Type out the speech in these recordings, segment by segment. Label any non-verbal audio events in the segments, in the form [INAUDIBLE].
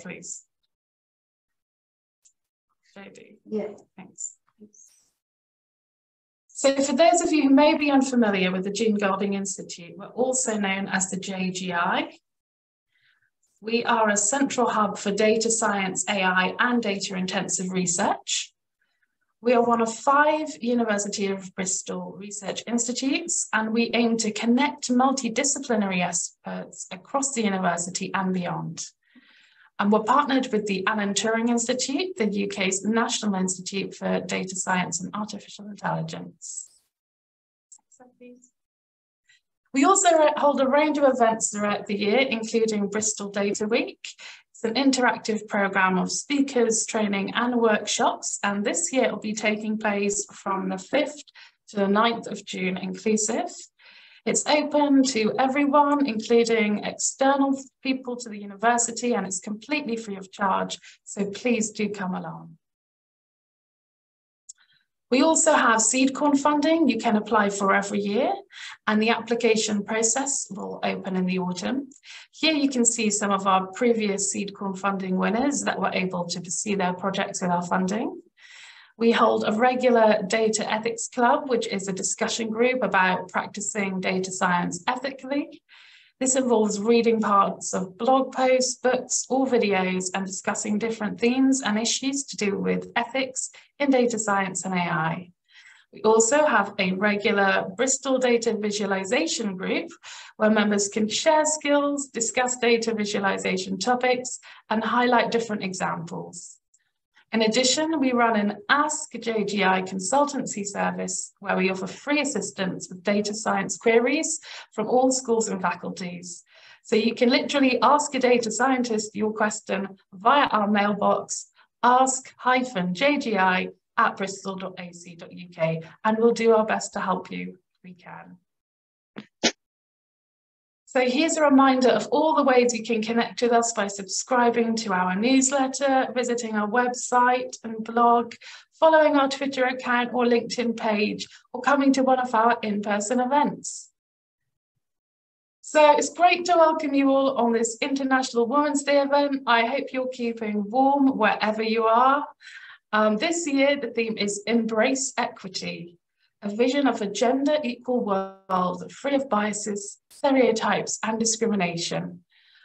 please. JD. Yeah. Thanks. So for those of you who may be unfamiliar with the Jean Golding Institute, we're also known as the JGI. We are a central hub for data science, AI, and data intensive research. We are one of five University of Bristol research institutes, and we aim to connect multidisciplinary experts across the university and beyond. And we're partnered with the Alan Turing Institute, the UK's National Institute for Data Science and Artificial Intelligence. We also hold a range of events throughout the year, including Bristol Data Week. It's an interactive program of speakers, training and workshops. And this year it will be taking place from the 5th to the 9th of June inclusive. It's open to everyone, including external people to the university, and it's completely free of charge. So please do come along. We also have seed corn funding you can apply for every year, and the application process will open in the autumn. Here you can see some of our previous seed corn funding winners that were able to pursue their projects with our funding. We hold a regular data ethics club, which is a discussion group about practicing data science ethically. This involves reading parts of blog posts, books, or videos and discussing different themes and issues to do with ethics in data science and AI. We also have a regular Bristol data visualization group where members can share skills, discuss data visualization topics, and highlight different examples. In addition, we run an Ask JGI consultancy service where we offer free assistance with data science queries from all schools and faculties. So you can literally ask a data scientist your question via our mailbox, ask-jgi at bristol.ac.uk, and we'll do our best to help you if we can. So here's a reminder of all the ways you can connect with us by subscribing to our newsletter, visiting our website and blog, following our Twitter account or LinkedIn page, or coming to one of our in-person events. So it's great to welcome you all on this International Women's Day event. I hope you're keeping warm wherever you are. Um, this year, the theme is Embrace Equity a vision of a gender equal world free of biases, stereotypes, and discrimination.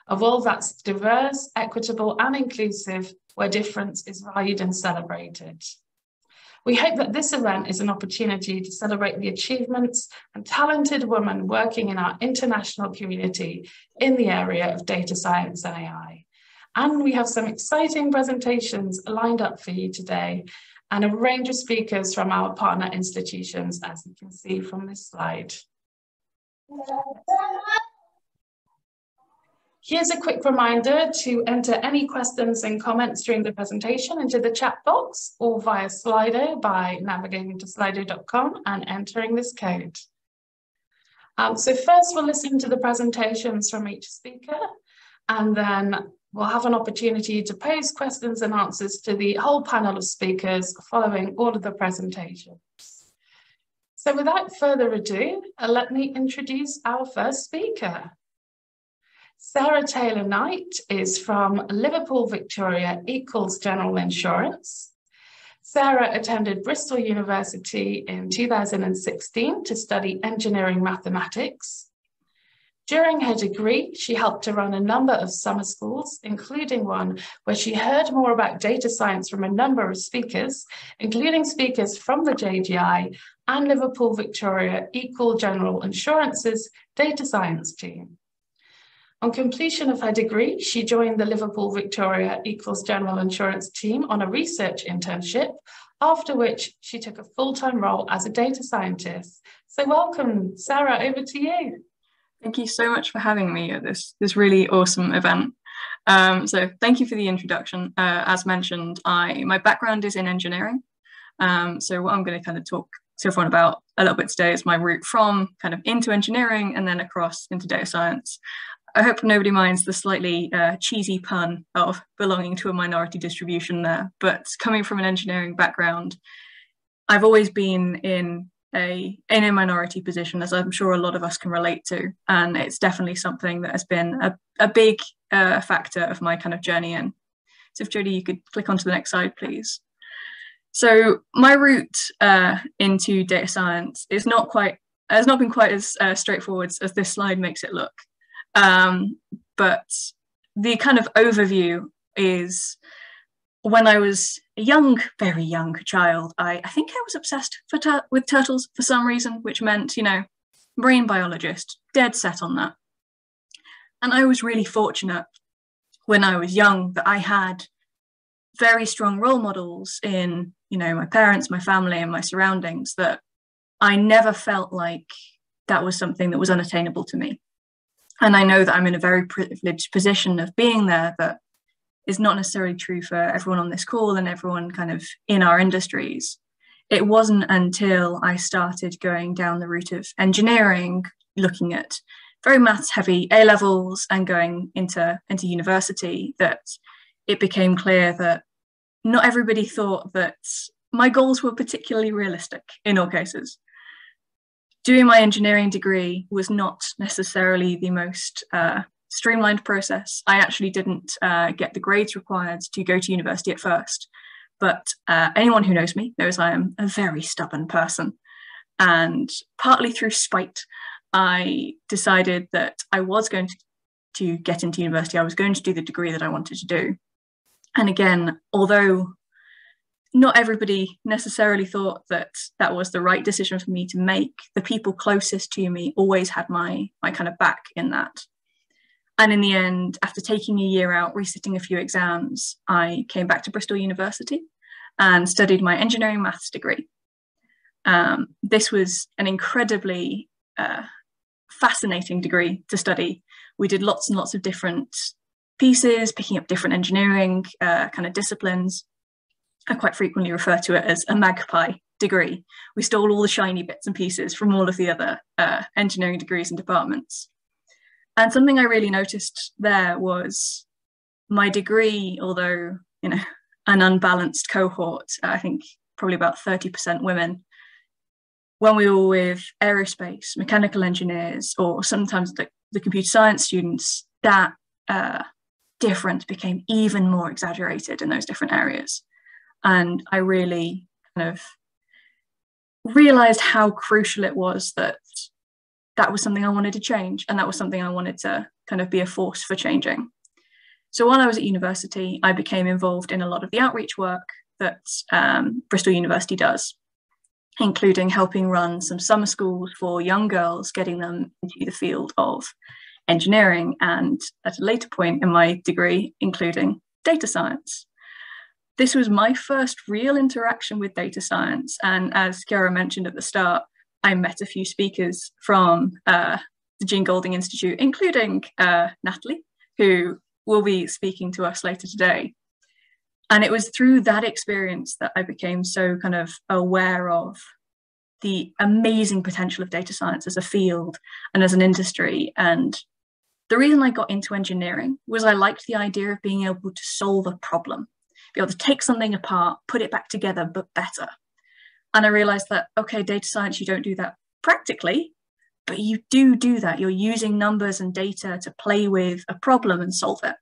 A world that's diverse, equitable, and inclusive, where difference is valued and celebrated. We hope that this event is an opportunity to celebrate the achievements and talented women working in our international community in the area of data science and AI. And we have some exciting presentations lined up for you today, and a range of speakers from our partner institutions, as you can see from this slide. Here's a quick reminder to enter any questions and comments during the presentation into the chat box or via Slido by navigating to slido.com and entering this code. Um, so first we'll listen to the presentations from each speaker and then We'll have an opportunity to pose questions and answers to the whole panel of speakers following all of the presentations. So without further ado, uh, let me introduce our first speaker. Sarah Taylor Knight is from Liverpool Victoria Equals General Insurance. Sarah attended Bristol University in 2016 to study engineering mathematics during her degree, she helped to run a number of summer schools, including one where she heard more about data science from a number of speakers, including speakers from the JGI and Liverpool Victoria Equal General Insurance's data science team. On completion of her degree, she joined the Liverpool Victoria Equals General Insurance team on a research internship, after which she took a full-time role as a data scientist. So welcome, Sarah, over to you. Thank you so much for having me at this, this really awesome event. Um, so thank you for the introduction. Uh, as mentioned, I my background is in engineering. Um, so what I'm going to kind of talk to everyone about a little bit today is my route from kind of into engineering and then across into data science. I hope nobody minds the slightly uh, cheesy pun of belonging to a minority distribution there, but coming from an engineering background, I've always been in a in a minority position, as I'm sure a lot of us can relate to, and it's definitely something that has been a, a big uh, factor of my kind of journey in So if Jodie, you could click onto the next slide, please. So my route uh, into data science is not quite has not been quite as uh, straightforward as this slide makes it look. Um, but the kind of overview is when I was a young, very young child, I, I think I was obsessed tur with turtles for some reason, which meant, you know, marine biologist, dead set on that. And I was really fortunate when I was young that I had very strong role models in, you know, my parents, my family, and my surroundings that I never felt like that was something that was unattainable to me. And I know that I'm in a very privileged position of being there that is not necessarily true for everyone on this call and everyone kind of in our industries. It wasn't until I started going down the route of engineering, looking at very maths heavy A levels and going into, into university that it became clear that not everybody thought that my goals were particularly realistic in all cases. Doing my engineering degree was not necessarily the most uh, streamlined process. I actually didn't uh, get the grades required to go to university at first, but uh, anyone who knows me knows I am a very stubborn person. And partly through spite, I decided that I was going to, to get into university. I was going to do the degree that I wanted to do. And again, although not everybody necessarily thought that that was the right decision for me to make, the people closest to me always had my, my kind of back in that. And in the end, after taking a year out, resitting a few exams, I came back to Bristol University and studied my engineering maths degree. Um, this was an incredibly uh, fascinating degree to study. We did lots and lots of different pieces, picking up different engineering uh, kind of disciplines. I quite frequently refer to it as a magpie degree. We stole all the shiny bits and pieces from all of the other uh, engineering degrees and departments. And something I really noticed there was my degree, although, you know, an unbalanced cohort, I think probably about 30% women, when we were with aerospace, mechanical engineers, or sometimes the, the computer science students, that uh, difference became even more exaggerated in those different areas. And I really kind of realized how crucial it was that that was something I wanted to change. And that was something I wanted to kind of be a force for changing. So while I was at university, I became involved in a lot of the outreach work that um, Bristol University does, including helping run some summer schools for young girls, getting them into the field of engineering and at a later point in my degree, including data science. This was my first real interaction with data science. And as Chiara mentioned at the start, I met a few speakers from uh, the Jean Golding Institute, including uh, Natalie, who will be speaking to us later today. And it was through that experience that I became so kind of aware of the amazing potential of data science as a field and as an industry. And the reason I got into engineering was I liked the idea of being able to solve a problem, be able to take something apart, put it back together, but better. And I realized that, okay, data science, you don't do that practically, but you do do that. You're using numbers and data to play with a problem and solve it.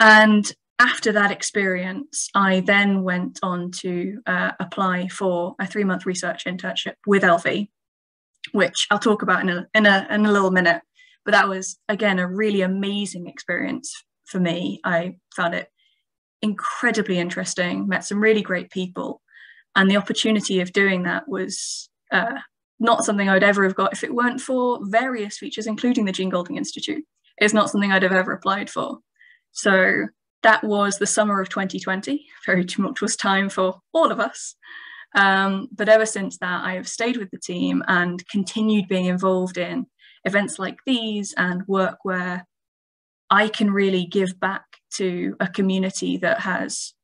And after that experience, I then went on to uh, apply for a three month research internship with LV, which I'll talk about in a, in, a, in a little minute. But that was, again, a really amazing experience for me. I found it incredibly interesting, met some really great people, and the opportunity of doing that was uh, not something I'd ever have got if it weren't for various features, including the Jean Golding Institute. It's not something I'd have ever applied for. So that was the summer of 2020, very tumultuous time for all of us. Um, but ever since that, I have stayed with the team and continued being involved in events like these and work where I can really give back to a community that has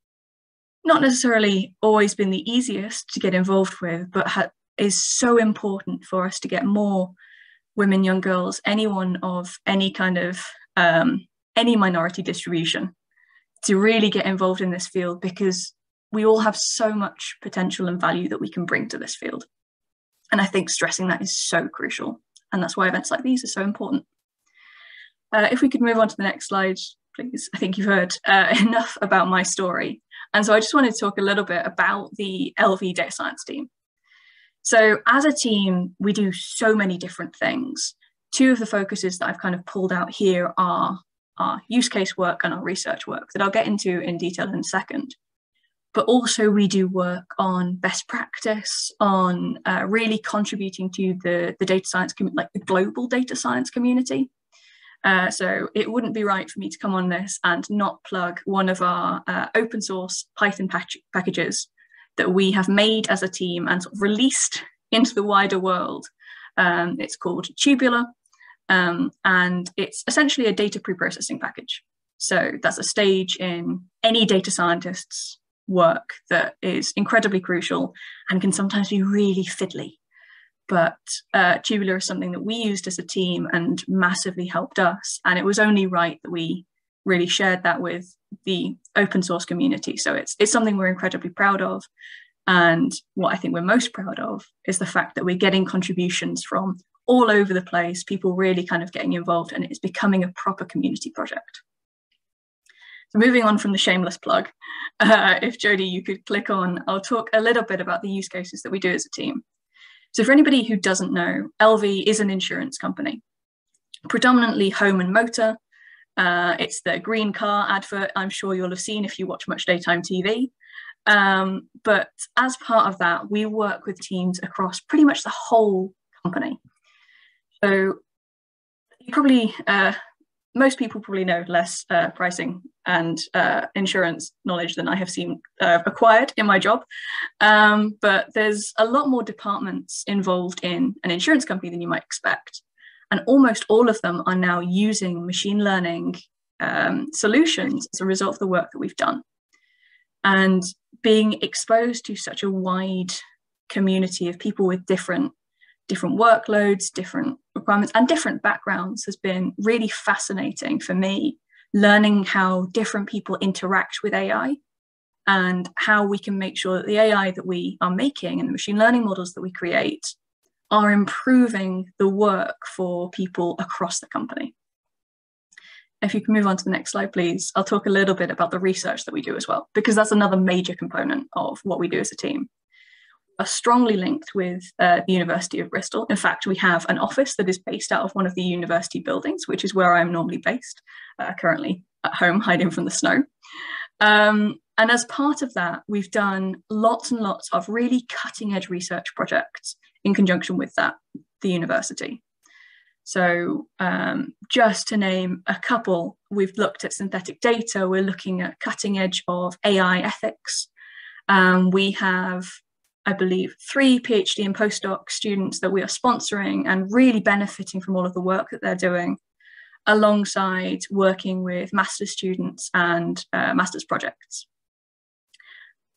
not necessarily always been the easiest to get involved with, but ha- is so important for us to get more women, young girls, anyone of any kind of um, any minority distribution to really get involved in this field because we all have so much potential and value that we can bring to this field. And I think stressing that is so crucial. And that's why events like these are so important. Uh, if we could move on to the next slide, please. I think you've heard uh, [LAUGHS] enough about my story. And so I just wanted to talk a little bit about the LV data science team. So as a team, we do so many different things. Two of the focuses that I've kind of pulled out here are our use case work and our research work that I'll get into in detail in a second. But also we do work on best practice, on uh, really contributing to the, the data science, like the global data science community. Uh, so it wouldn't be right for me to come on this and not plug one of our uh, open source Python packages that we have made as a team and sort of released into the wider world. Um, it's called Tubular, um, and it's essentially a data pre-processing package. So that's a stage in any data scientist's work that is incredibly crucial and can sometimes be really fiddly. But uh, Tubular is something that we used as a team and massively helped us. And it was only right that we really shared that with the open source community. So it's it's something we're incredibly proud of. And what I think we're most proud of is the fact that we're getting contributions from all over the place, people really kind of getting involved, and it's becoming a proper community project. So moving on from the shameless plug, [LAUGHS] uh, if Jodie, you could click on, I'll talk a little bit about the use cases that we do as a team. So for anybody who doesn't know, LV is an insurance company, predominantly home and motor, uh, it's the green car advert I'm sure you'll have seen if you watch much daytime TV. Um, but as part of that, we work with teams across pretty much the whole company. So you probably, uh, most people probably know less uh, pricing and uh, insurance knowledge than I have seen uh, acquired in my job. Um, but there's a lot more departments involved in an insurance company than you might expect. And almost all of them are now using machine learning um, solutions as a result of the work that we've done. And being exposed to such a wide community of people with different different workloads, different requirements, and different backgrounds has been really fascinating for me. Learning how different people interact with AI and how we can make sure that the AI that we are making and the machine learning models that we create are improving the work for people across the company. If you can move on to the next slide, please, I'll talk a little bit about the research that we do as well, because that's another major component of what we do as a team. Are strongly linked with uh, the University of Bristol. In fact, we have an office that is based out of one of the university buildings, which is where I'm normally based, uh, currently at home hiding from the snow. Um, and as part of that, we've done lots and lots of really cutting edge research projects in conjunction with that, the university. So um, just to name a couple, we've looked at synthetic data, we're looking at cutting edge of AI ethics. Um, we have, I believe, three PhD and postdoc students that we are sponsoring and really benefiting from all of the work that they're doing, alongside working with master's students and uh, master's projects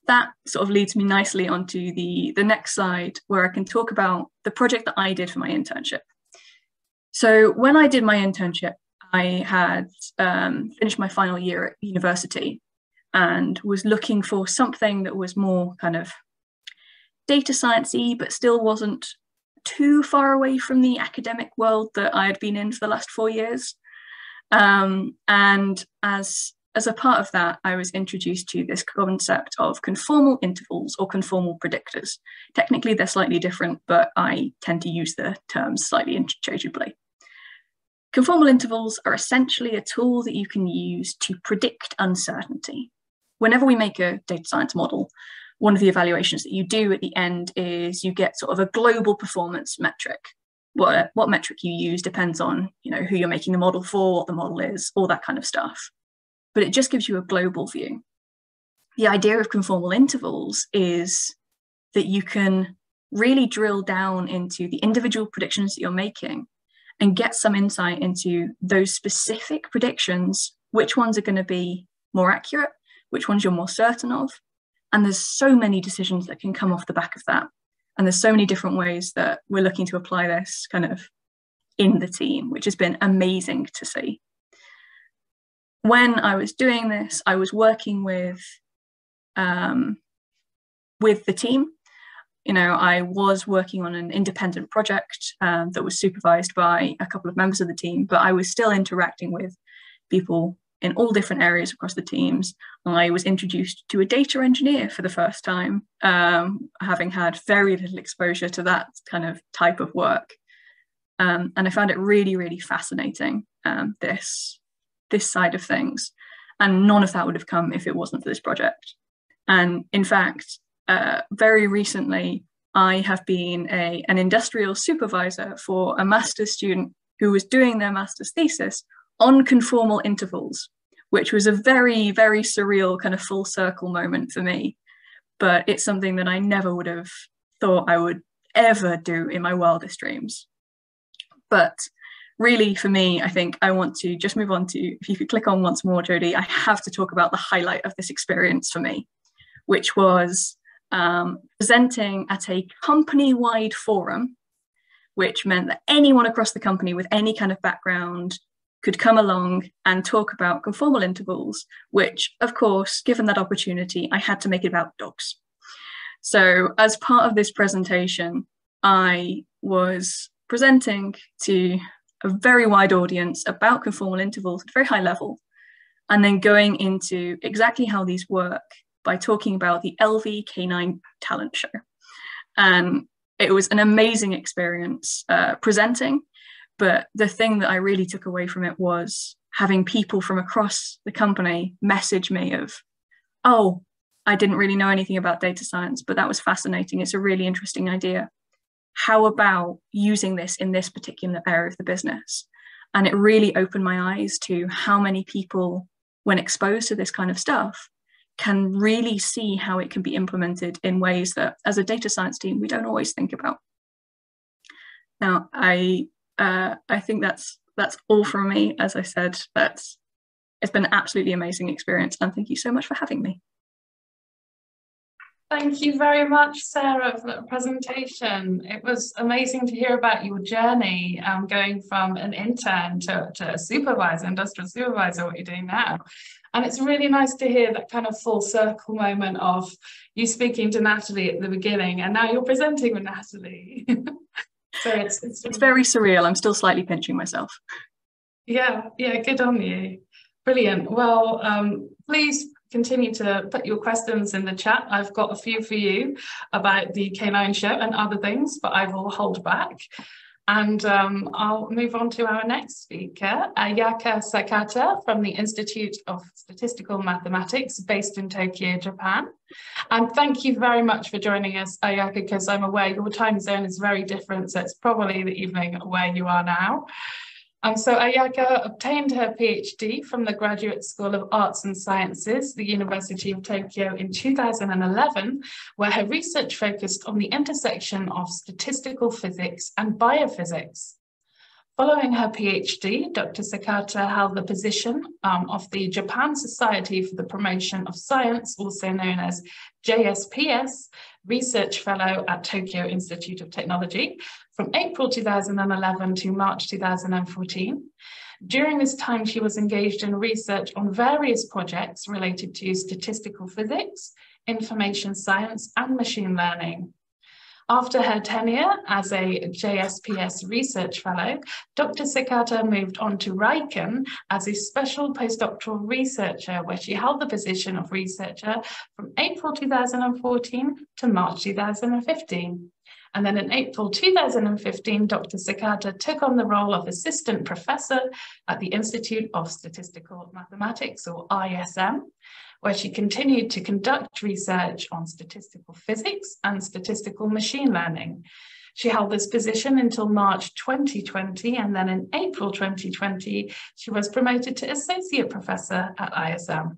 that sort of leads me nicely onto the, the next slide where I can talk about the project that I did for my internship. So when I did my internship, I had um, finished my final year at university and was looking for something that was more kind of data sciencey, but still wasn't too far away from the academic world that I had been in for the last four years. Um, and as as a part of that, I was introduced to this concept of conformal intervals or conformal predictors. Technically, they're slightly different, but I tend to use the terms slightly interchangeably. Conformal intervals are essentially a tool that you can use to predict uncertainty. Whenever we make a data science model, one of the evaluations that you do at the end is you get sort of a global performance metric. What, what metric you use depends on you know, who you're making the model for, what the model is, all that kind of stuff but it just gives you a global view. The idea of conformal intervals is that you can really drill down into the individual predictions that you're making and get some insight into those specific predictions, which ones are going to be more accurate, which ones you're more certain of. And there's so many decisions that can come off the back of that. And there's so many different ways that we're looking to apply this kind of in the team, which has been amazing to see when I was doing this, I was working with um, with the team. You know, I was working on an independent project um, that was supervised by a couple of members of the team, but I was still interacting with people in all different areas across the teams. I was introduced to a data engineer for the first time, um, having had very little exposure to that kind of type of work. Um, and I found it really, really fascinating, um, this, this side of things. And none of that would have come if it wasn't for this project. And in fact, uh, very recently, I have been a, an industrial supervisor for a master's student who was doing their master's thesis on conformal intervals, which was a very, very surreal kind of full circle moment for me. But it's something that I never would have thought I would ever do in my wildest dreams. But really, for me, I think I want to just move on to, if you could click on once more, Jodie, I have to talk about the highlight of this experience for me, which was um, presenting at a company wide forum, which meant that anyone across the company with any kind of background could come along and talk about conformal intervals, which, of course, given that opportunity, I had to make it about dogs. So, as part of this presentation, I was presenting to a very wide audience about conformal intervals at a very high level, and then going into exactly how these work by talking about the LV Canine Talent Show. And it was an amazing experience uh, presenting but the thing that I really took away from it was having people from across the company message me of, oh, I didn't really know anything about data science, but that was fascinating. It's a really interesting idea. How about using this in this particular area of the business? And it really opened my eyes to how many people, when exposed to this kind of stuff, can really see how it can be implemented in ways that, as a data science team, we don't always think about. Now, I uh, I think that's that's all from me. As I said, that's it's been an absolutely amazing experience, and thank you so much for having me. Thank you very much, Sarah, for that presentation. It was amazing to hear about your journey um, going from an intern to, to a supervisor, industrial supervisor, what you're doing now. And it's really nice to hear that kind of full circle moment of you speaking to Natalie at the beginning and now you're presenting with Natalie. [LAUGHS] So it's, it's, it's very surreal. I'm still slightly pinching myself. Yeah, yeah, good on you. Brilliant. Well, um, please continue to put your questions in the chat. I've got a few for you about the Canine show and other things, but I will hold back. And um, I'll move on to our next speaker, Ayaka Sakata from the Institute of Statistical Mathematics based in Tokyo, Japan. And thank you very much for joining us, Ayaka, because I'm aware your time zone is very different, so it's probably the evening where you are now. Um, so Ayaka obtained her PhD from the Graduate School of Arts and Sciences, the University of Tokyo in 2011, where her research focused on the intersection of statistical physics and biophysics. Following her PhD, Dr. Sakata held the position um, of the Japan Society for the Promotion of Science, also known as JSPS, Research Fellow at Tokyo Institute of Technology from April 2011 to March 2014. During this time, she was engaged in research on various projects related to statistical physics, information science, and machine learning. After her tenure as a JSPS Research Fellow, Dr. Sakata moved on to Riken as a special postdoctoral researcher, where she held the position of researcher from April 2014 to March 2015. And then in April 2015, Dr. Sakata took on the role of assistant professor at the Institute of Statistical Mathematics, or ISM, where she continued to conduct research on statistical physics and statistical machine learning. She held this position until March 2020, and then in April 2020, she was promoted to associate professor at ISM.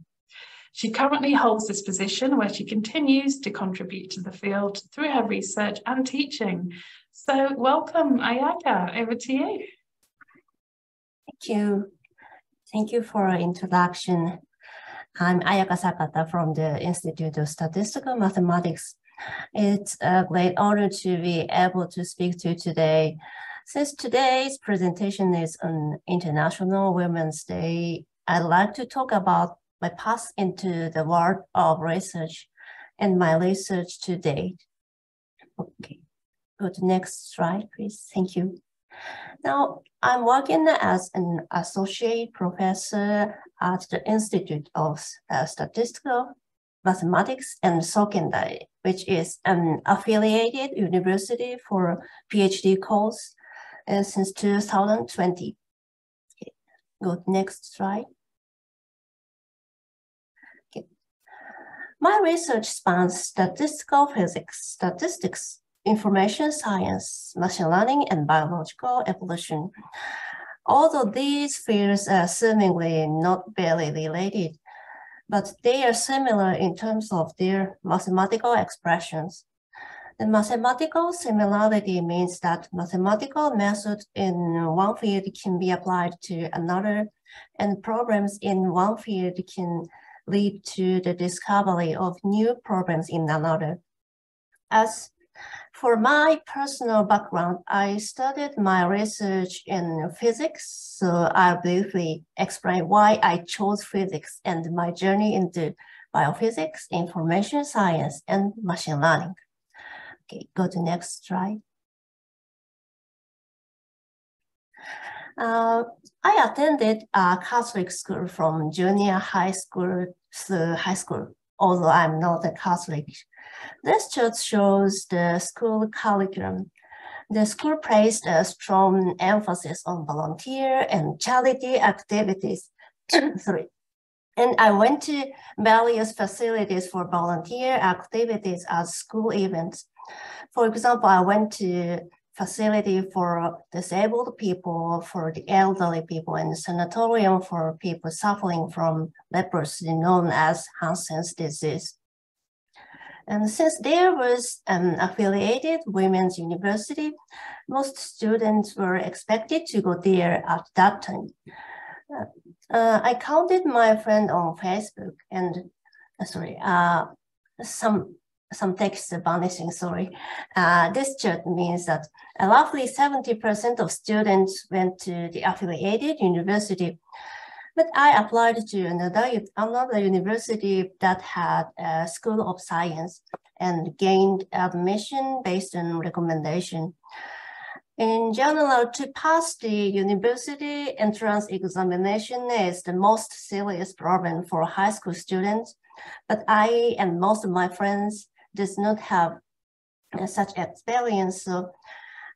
She currently holds this position where she continues to contribute to the field through her research and teaching. So welcome, Ayaka, over to you. Thank you. Thank you for our introduction. I'm Ayaka Sakata from the Institute of Statistical Mathematics. It's a great honor to be able to speak to you today. Since today's presentation is on International Women's Day, I'd like to talk about my path into the world of research and my research to date. Okay, go to next slide, please. Thank you. Now, I'm working as an associate professor at the Institute of uh, Statistical Mathematics and Sokendai, which is an affiliated university for PhD course uh, since 2020. Okay. Go to next slide. My research spans statistical physics, statistics, information science, machine learning, and biological evolution. Although these fields are seemingly not very related, but they are similar in terms of their mathematical expressions. The mathematical similarity means that mathematical methods in one field can be applied to another, and problems in one field can lead to the discovery of new problems in another. As for my personal background, I studied my research in physics, so I'll briefly explain why I chose physics and my journey into biophysics, information science, and machine learning. Okay, go to next slide. Uh, I attended a Catholic school from junior high school through high school, although I'm not a Catholic this chart shows the school curriculum. The school placed a strong emphasis on volunteer and charity activities. [COUGHS] Sorry. And I went to various facilities for volunteer activities as school events. For example, I went to facility for disabled people, for the elderly people, and sanatorium for people suffering from leprosy known as Hansen's disease. And since there was an affiliated women's university, most students were expected to go there at that time. Uh, I counted my friend on Facebook and uh, sorry, uh, some some text vanishing, sorry. Uh, this chart means that roughly 70% of students went to the affiliated university but I applied to another, another university that had a School of Science and gained admission based on recommendation. In general, to pass the university entrance examination is the most serious problem for high school students, but I and most of my friends does not have uh, such experience. So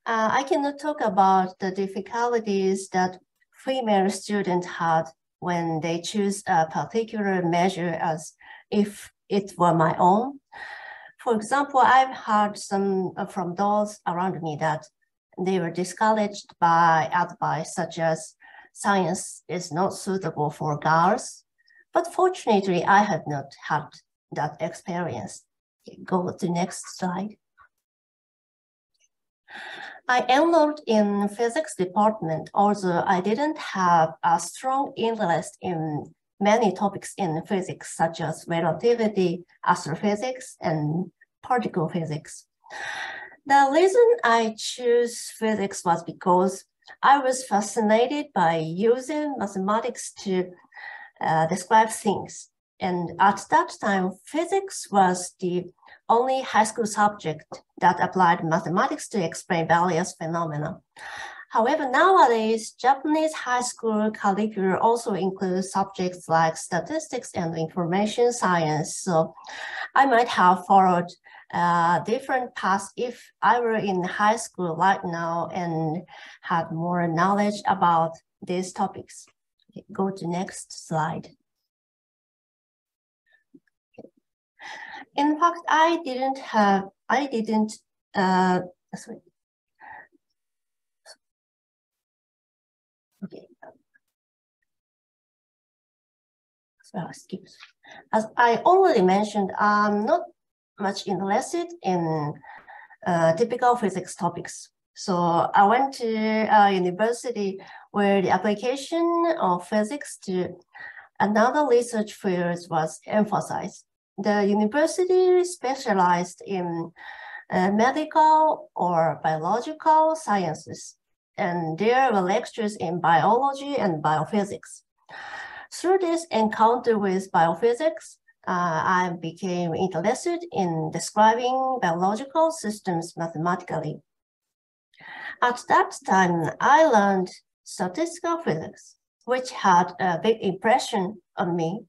uh, I cannot talk about the difficulties that female students had when they choose a particular measure as if it were my own. For example, I've heard some uh, from those around me that they were discouraged by advice such as science is not suitable for girls. But fortunately, I have not had that experience. Go to next slide. I enrolled in physics department, although I didn't have a strong interest in many topics in physics, such as relativity, astrophysics, and particle physics. The reason I chose physics was because I was fascinated by using mathematics to uh, describe things. And at that time, physics was the only high school subject that applied mathematics to explain various phenomena. However, nowadays, Japanese high school curricula also includes subjects like statistics and information science. So I might have followed a different path if I were in high school right now and had more knowledge about these topics. Go to next slide. In fact, I didn't have, I didn't, uh, sorry. Okay. So I'll skip. As I already mentioned, I'm not much interested in uh, typical physics topics. So I went to a university where the application of physics to another research field was emphasized the university specialized in uh, medical or biological sciences, and there were lectures in biology and biophysics. Through this encounter with biophysics, uh, I became interested in describing biological systems mathematically. At that time, I learned statistical physics, which had a big impression on me.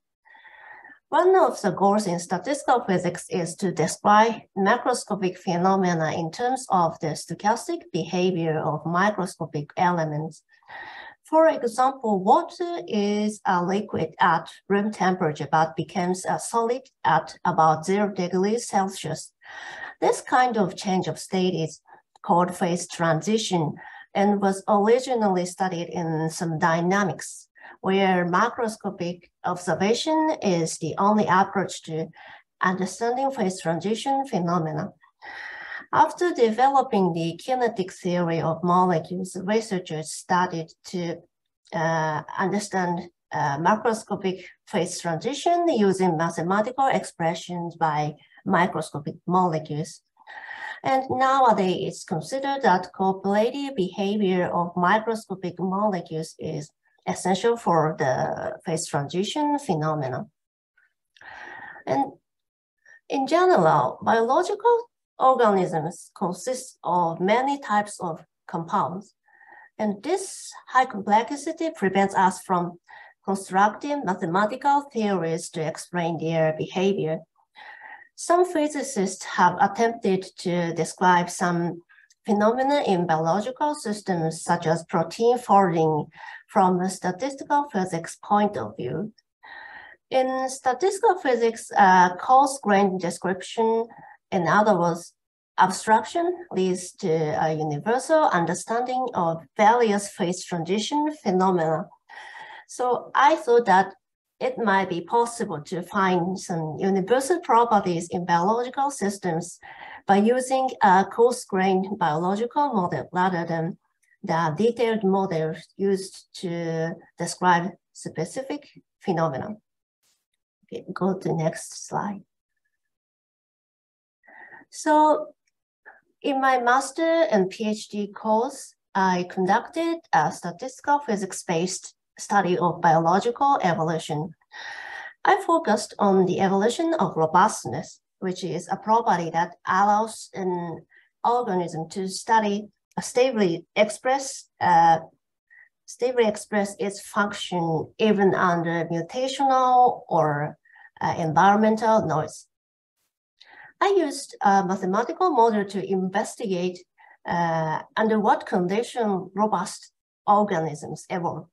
One of the goals in statistical physics is to describe macroscopic phenomena in terms of the stochastic behavior of microscopic elements. For example, water is a liquid at room temperature but becomes a solid at about zero degrees Celsius. This kind of change of state is called phase transition and was originally studied in thermodynamics, where macroscopic observation is the only approach to understanding phase transition phenomena. After developing the kinetic theory of molecules, researchers started to uh, understand uh, macroscopic phase transition using mathematical expressions by microscopic molecules. And nowadays, it's considered that cooperative behavior of microscopic molecules is essential for the phase transition phenomena. And in general, biological organisms consist of many types of compounds. And this high complexity prevents us from constructing mathematical theories to explain their behavior. Some physicists have attempted to describe some phenomena in biological systems, such as protein folding, from a statistical physics point of view. In statistical physics, uh, coarse-grained description, in other words, abstraction leads to a universal understanding of various phase transition phenomena. So I thought that it might be possible to find some universal properties in biological systems by using a coarse-grained biological model rather than the detailed models used to describe specific phenomena. Okay, go to next slide. So in my master and PhD course, I conducted a statistical physics-based study of biological evolution. I focused on the evolution of robustness, which is a property that allows an organism to study stably express uh, stably express its function even under mutational or uh, environmental noise. I used a mathematical model to investigate uh, under what condition robust organisms evolve.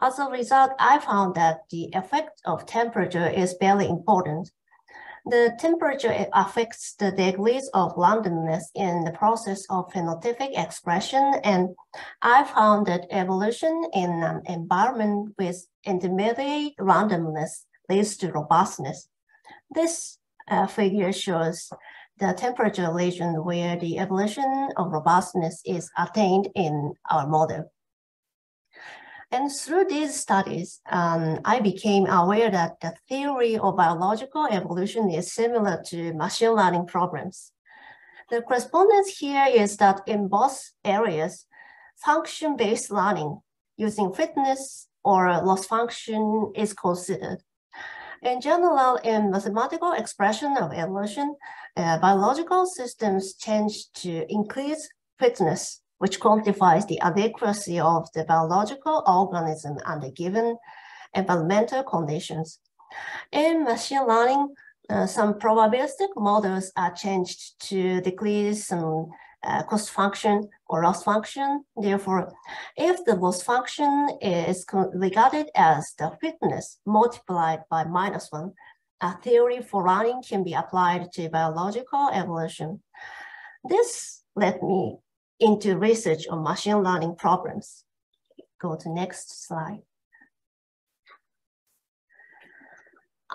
As a result, I found that the effect of temperature is barely important. The temperature affects the degrees of randomness in the process of phenotypic expression, and I found that evolution in an environment with intermediate randomness leads to robustness. This uh, figure shows the temperature region where the evolution of robustness is attained in our model. And through these studies, um, I became aware that the theory of biological evolution is similar to machine learning problems. The correspondence here is that in both areas, function-based learning using fitness or loss function is considered. In general, in mathematical expression of evolution, uh, biological systems change to increase fitness which quantifies the adequacy of the biological organism under given environmental conditions. In machine learning, uh, some probabilistic models are changed to decrease some uh, cost function or loss function. Therefore, if the loss function is regarded as the fitness multiplied by minus one, a theory for learning can be applied to biological evolution. This led me into research on machine learning problems. Go to next slide.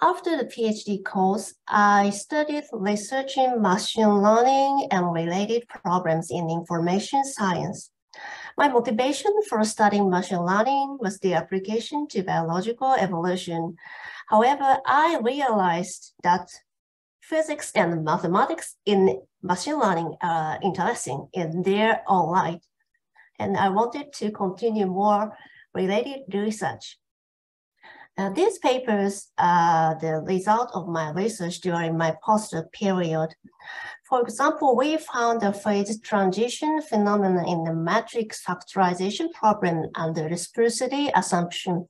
After the PhD course, I studied researching machine learning and related problems in information science. My motivation for studying machine learning was the application to biological evolution. However, I realized that physics and mathematics in machine learning are interesting in their own right. And I wanted to continue more related research. Uh, these papers are the result of my research during my postdoc period. For example, we found a phase transition phenomenon in the matrix factorization problem under the sparsity assumption.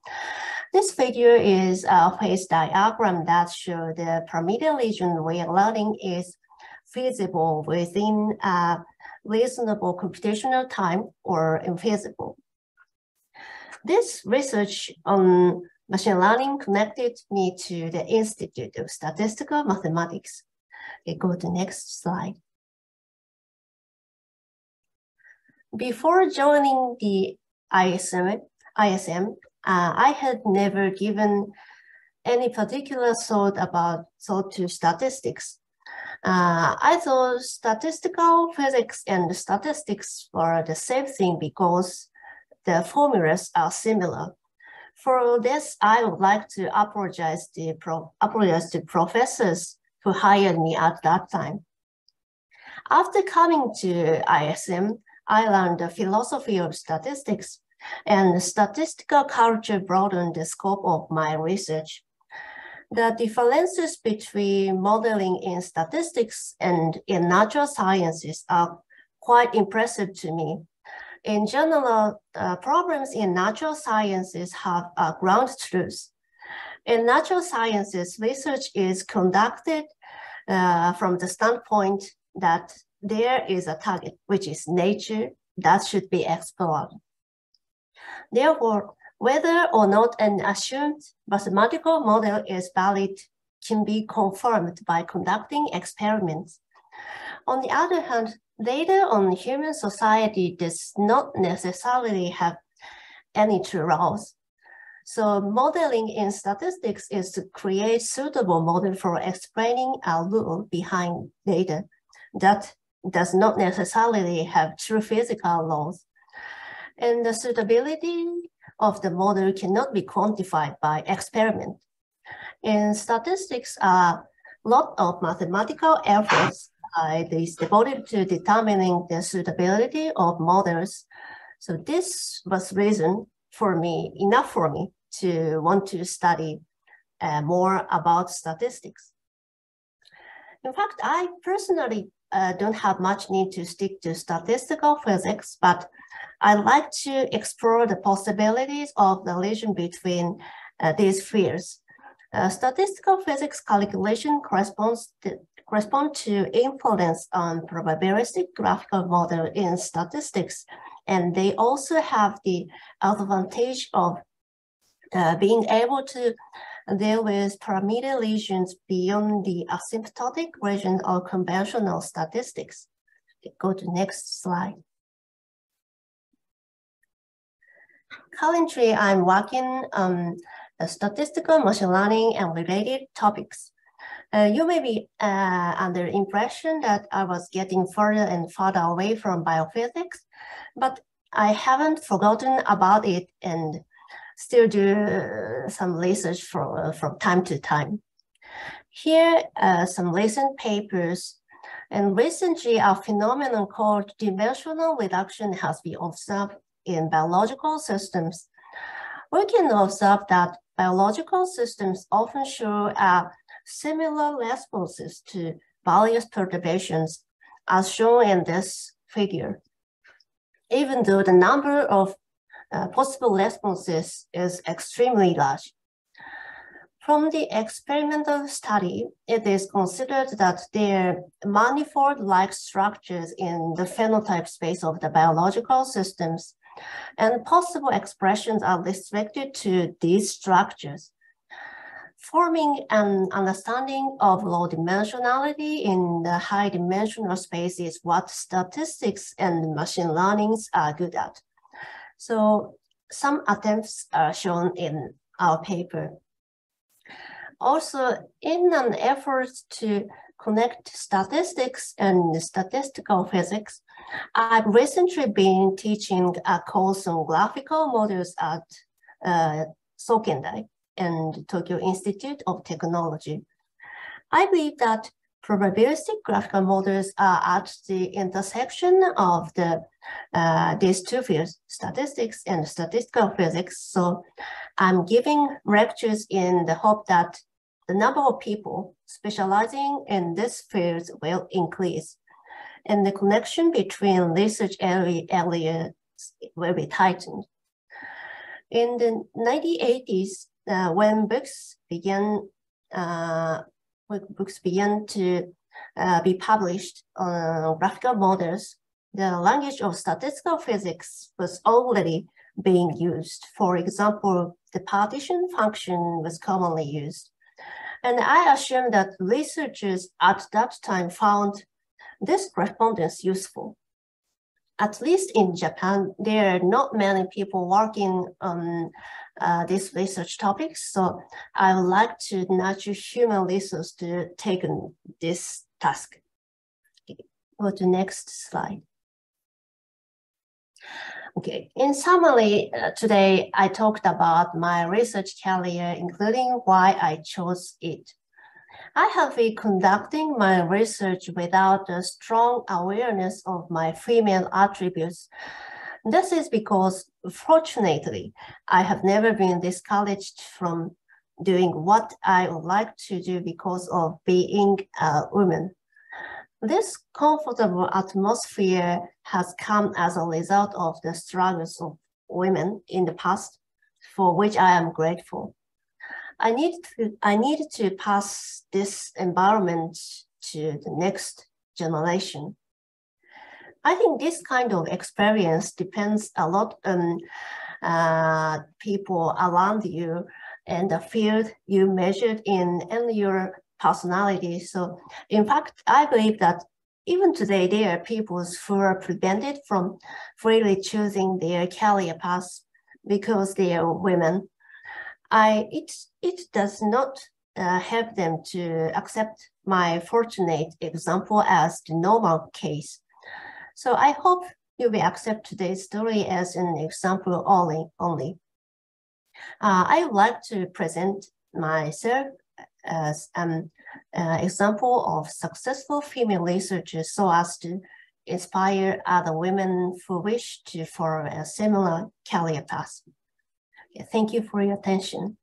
This figure is a phase diagram that shows the parameter region where learning is feasible within a reasonable computational time or infeasible. This research on machine learning connected me to the Institute of Statistical Mathematics. Okay, go to next slide. Before joining the ISM, ISM uh, I had never given any particular thought about thought to statistics. Uh, I thought statistical physics and statistics were the same thing because the formulas are similar. For this, I would like to apologize to, pro apologize to professors who hired me at that time. After coming to ISM, I learned the philosophy of statistics and statistical culture broadened the scope of my research. The differences between modeling in statistics and in natural sciences are quite impressive to me. In general, uh, problems in natural sciences have a ground truth. In natural sciences, research is conducted uh, from the standpoint that there is a target, which is nature, that should be explored. Therefore, whether or not an assumed mathematical model is valid can be confirmed by conducting experiments. On the other hand, data on human society does not necessarily have any true laws. So modeling in statistics is to create suitable model for explaining a rule behind data that does not necessarily have true physical laws and the suitability of the model cannot be quantified by experiment. In statistics, a lot of mathematical efforts uh, is devoted to determining the suitability of models. So this was reason for me, enough for me to want to study uh, more about statistics. In fact, I personally uh, don't have much need to stick to statistical physics, but I'd like to explore the possibilities of the relation between uh, these fields. Uh, statistical physics calculation corresponds to, correspond to inference on probabilistic graphical model in statistics, and they also have the advantage of uh, being able to deal with parameter regions beyond the asymptotic region of conventional statistics. Go to next slide. Currently, I'm working on statistical machine learning and related topics. Uh, you may be uh, under impression that I was getting further and further away from biophysics, but I haven't forgotten about it and still do uh, some research for, uh, from time to time. Here are some recent papers and recently a phenomenon called dimensional reduction has been observed in biological systems. We can observe that biological systems often show a similar responses to various perturbations as shown in this figure. Even though the number of uh, possible responses is extremely large. From the experimental study, it is considered that there manifold-like structures in the phenotype space of the biological systems, and possible expressions are restricted to these structures. Forming an understanding of low dimensionality in the high dimensional space is what statistics and machine learnings are good at. So some attempts are shown in our paper. Also, in an effort to connect statistics and statistical physics, I've recently been teaching a course on graphical models at uh, Sokendai and Tokyo Institute of Technology. I believe that probabilistic graphical models are at the intersection of the uh, these two fields, statistics and statistical physics. So I'm giving lectures in the hope that the number of people specializing in this field will increase and the connection between research areas will be tightened. In the 1980s, uh, when books began, uh, when books began to uh, be published on graphical models, the language of statistical physics was already being used. For example, the partition function was commonly used. And I assume that researchers at that time found this correspondence useful. At least in Japan, there are not many people working on uh, these research topics. So I would like to nudge human resource to take this task. Go to next slide. Okay, in summary, uh, today I talked about my research career, including why I chose it. I have been conducting my research without a strong awareness of my female attributes. This is because, fortunately, I have never been discouraged from doing what I would like to do because of being a woman. This comfortable atmosphere has come as a result of the struggles of women in the past, for which I am grateful. I need to, I need to pass this environment to the next generation. I think this kind of experience depends a lot on uh, people around you and the field you measured in and your personality. So in fact, I believe that even today, there are people who are prevented from freely choosing their career path because they are women. I, it, it does not uh, help them to accept my fortunate example as the normal case. So I hope you will accept today's story as an example only. only. Uh, I would like to present myself as an uh, example of successful female researchers so as to inspire other women who wish to follow a similar career path. Thank you for your attention.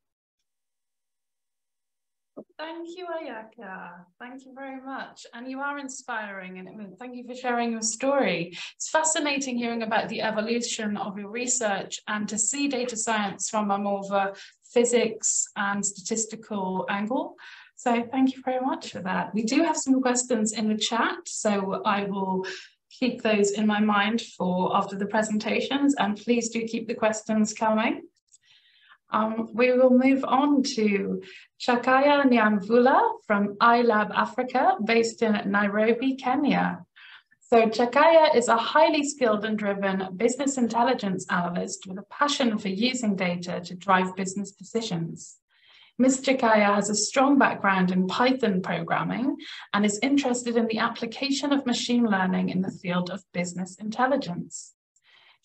Thank you, Ayaka. Thank you very much. And you are inspiring and thank you for sharing your story. It's fascinating hearing about the evolution of your research and to see data science from a more of a physics and statistical angle. So thank you very much for that. We do have some questions in the chat, so I will keep those in my mind for after the presentations and please do keep the questions coming. Um, we will move on to Chakaya Nyamvula from iLab Africa, based in Nairobi, Kenya. So Chakaya is a highly skilled and driven business intelligence analyst with a passion for using data to drive business decisions. Ms. Chakaya has a strong background in Python programming and is interested in the application of machine learning in the field of business intelligence.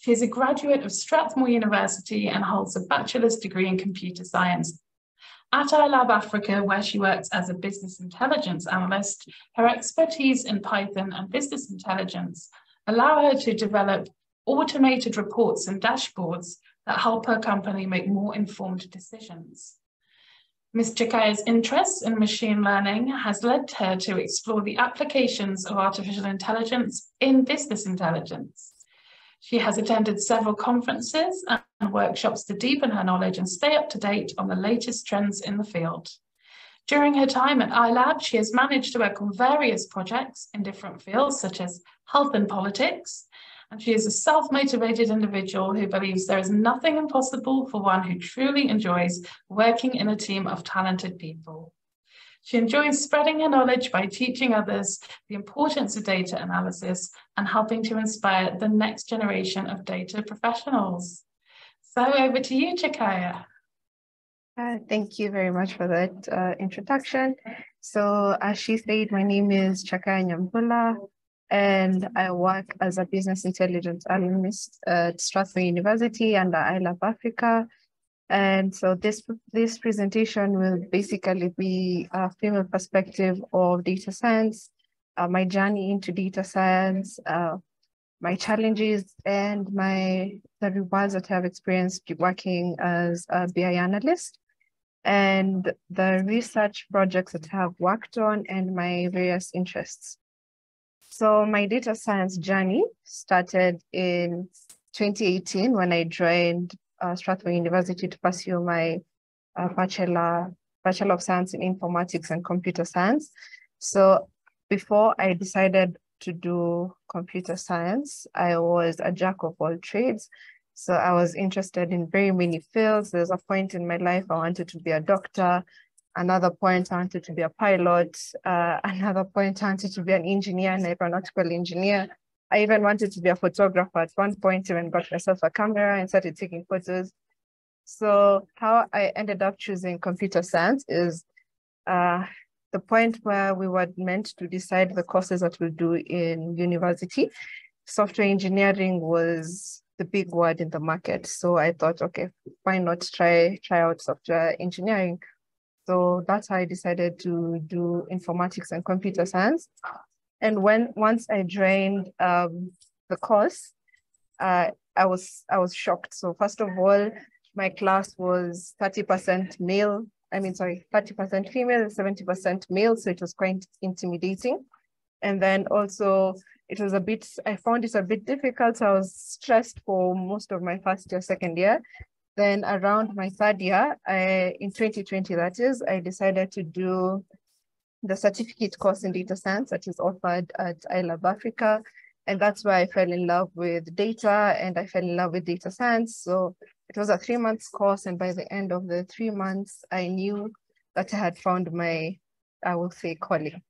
She is a graduate of Strathmore University and holds a bachelor's degree in computer science. At iLab Africa, where she works as a business intelligence analyst, her expertise in Python and business intelligence allow her to develop automated reports and dashboards that help her company make more informed decisions. Ms. Chakaya's interest in machine learning has led her to explore the applications of artificial intelligence in business intelligence. She has attended several conferences and workshops to deepen her knowledge and stay up to date on the latest trends in the field. During her time at iLab, she has managed to work on various projects in different fields, such as health and politics. And she is a self-motivated individual who believes there is nothing impossible for one who truly enjoys working in a team of talented people. She enjoys spreading her knowledge by teaching others the importance of data analysis and helping to inspire the next generation of data professionals. So over to you, Chakaya. Uh, thank you very much for that uh, introduction. So as she said, my name is Chakaya Nyambula, and I work as a business intelligence analyst at Strathmore University and iLab Africa. And so this, this presentation will basically be a female perspective of data science, uh, my journey into data science, uh, my challenges and my the rewards that I've experienced working as a BI analyst and the research projects that I've worked on and my various interests. So my data science journey started in 2018 when I joined uh, Strathmore University to pursue my uh, bachelor, bachelor of Science in Informatics and Computer Science. So before I decided to do computer science, I was a jack of all trades. So I was interested in very many fields. There's a point in my life I wanted to be a doctor. Another point I wanted to be a pilot. Uh, [LAUGHS] another point I wanted to be an engineer, an aeronautical engineer. I even wanted to be a photographer at one point, even got myself a camera and started taking photos. So how I ended up choosing computer science is uh, the point where we were meant to decide the courses that we'll do in university. Software engineering was the big word in the market. So I thought, okay, why not try try out software engineering? So that's how I decided to do informatics and computer science. And when once I joined um, the course, uh, I was I was shocked. So first of all, my class was 30% male. I mean, sorry, 30% female, 70% male. So it was quite intimidating. And then also it was a bit, I found it a bit difficult. So I was stressed for most of my first year, second year. Then around my third year, I, in 2020, that is, I decided to do the certificate course in data science that is offered at iLab Africa. And that's where I fell in love with data and I fell in love with data science. So it was a three months course. And by the end of the three months, I knew that I had found my, I will say, calling.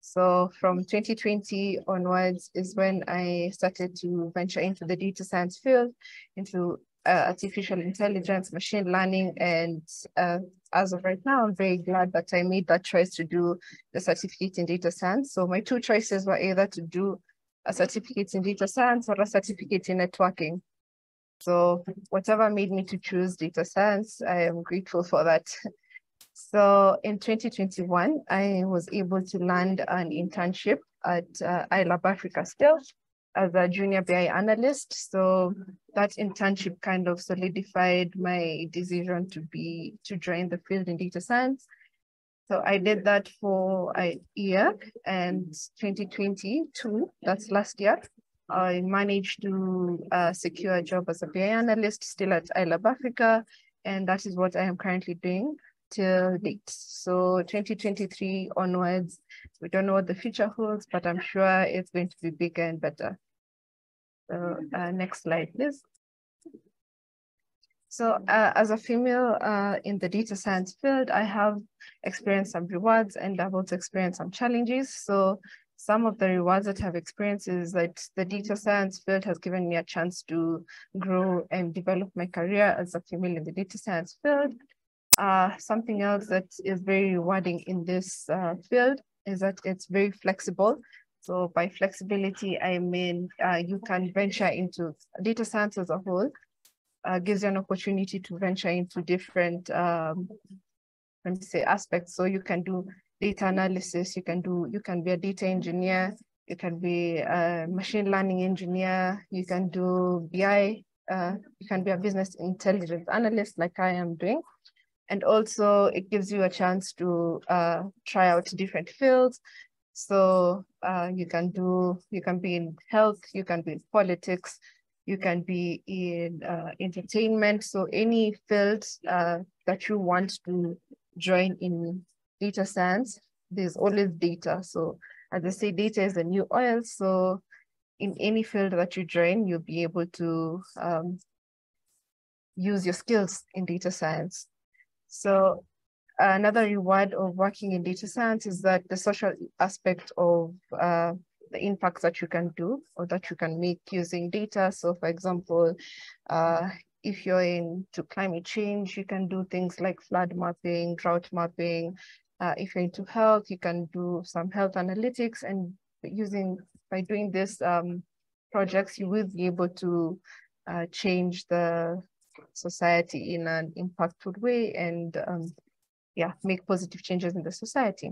So from 2020 onwards is when I started to venture into the data science field, into artificial intelligence, machine learning, and uh, as of right now, I'm very glad that I made that choice to do the certificate in data science. So my two choices were either to do a certificate in data science or a certificate in networking. So whatever made me to choose data science, I am grateful for that. So in 2021, I was able to land an internship at uh, iLab Africa still as a junior BI analyst. So that internship kind of solidified my decision to be to join the field in data science. So I did that for a year and 2022, that's last year, I managed to uh, secure a job as a BI analyst still at iLab Africa. And that is what I am currently doing till date. So 2023 onwards, we don't know what the future holds, but I'm sure it's going to be bigger and better. So uh, next slide, please. So uh, as a female uh, in the data science field, I have experienced some rewards and I've also experienced some challenges. So some of the rewards that I've experienced is that the data science field has given me a chance to grow and develop my career as a female in the data science field. Uh, something else that is very rewarding in this uh, field is that it's very flexible. So by flexibility, I mean uh, you can venture into data science as a whole, uh, gives you an opportunity to venture into different, um, let me say, aspects. So you can do data analysis, you can do, you can be a data engineer, you can be a machine learning engineer, you can do BI, uh, you can be a business intelligence analyst like I am doing. And also it gives you a chance to uh, try out different fields. So uh, you can do, you can be in health, you can be in politics, you can be in uh, entertainment. So any field uh, that you want to join in data science, there's always data. So as I say, data is the new oil. So in any field that you join, you'll be able to um, use your skills in data science. So another reward of working in data science is that the social aspect of uh, the impacts that you can do or that you can make using data. So for example, uh, if you're into climate change, you can do things like flood mapping, drought mapping. Uh, if you're into health, you can do some health analytics and using, by doing this um, projects, you will be able to uh, change the society in an impactful way and um, yeah, make positive changes in the society.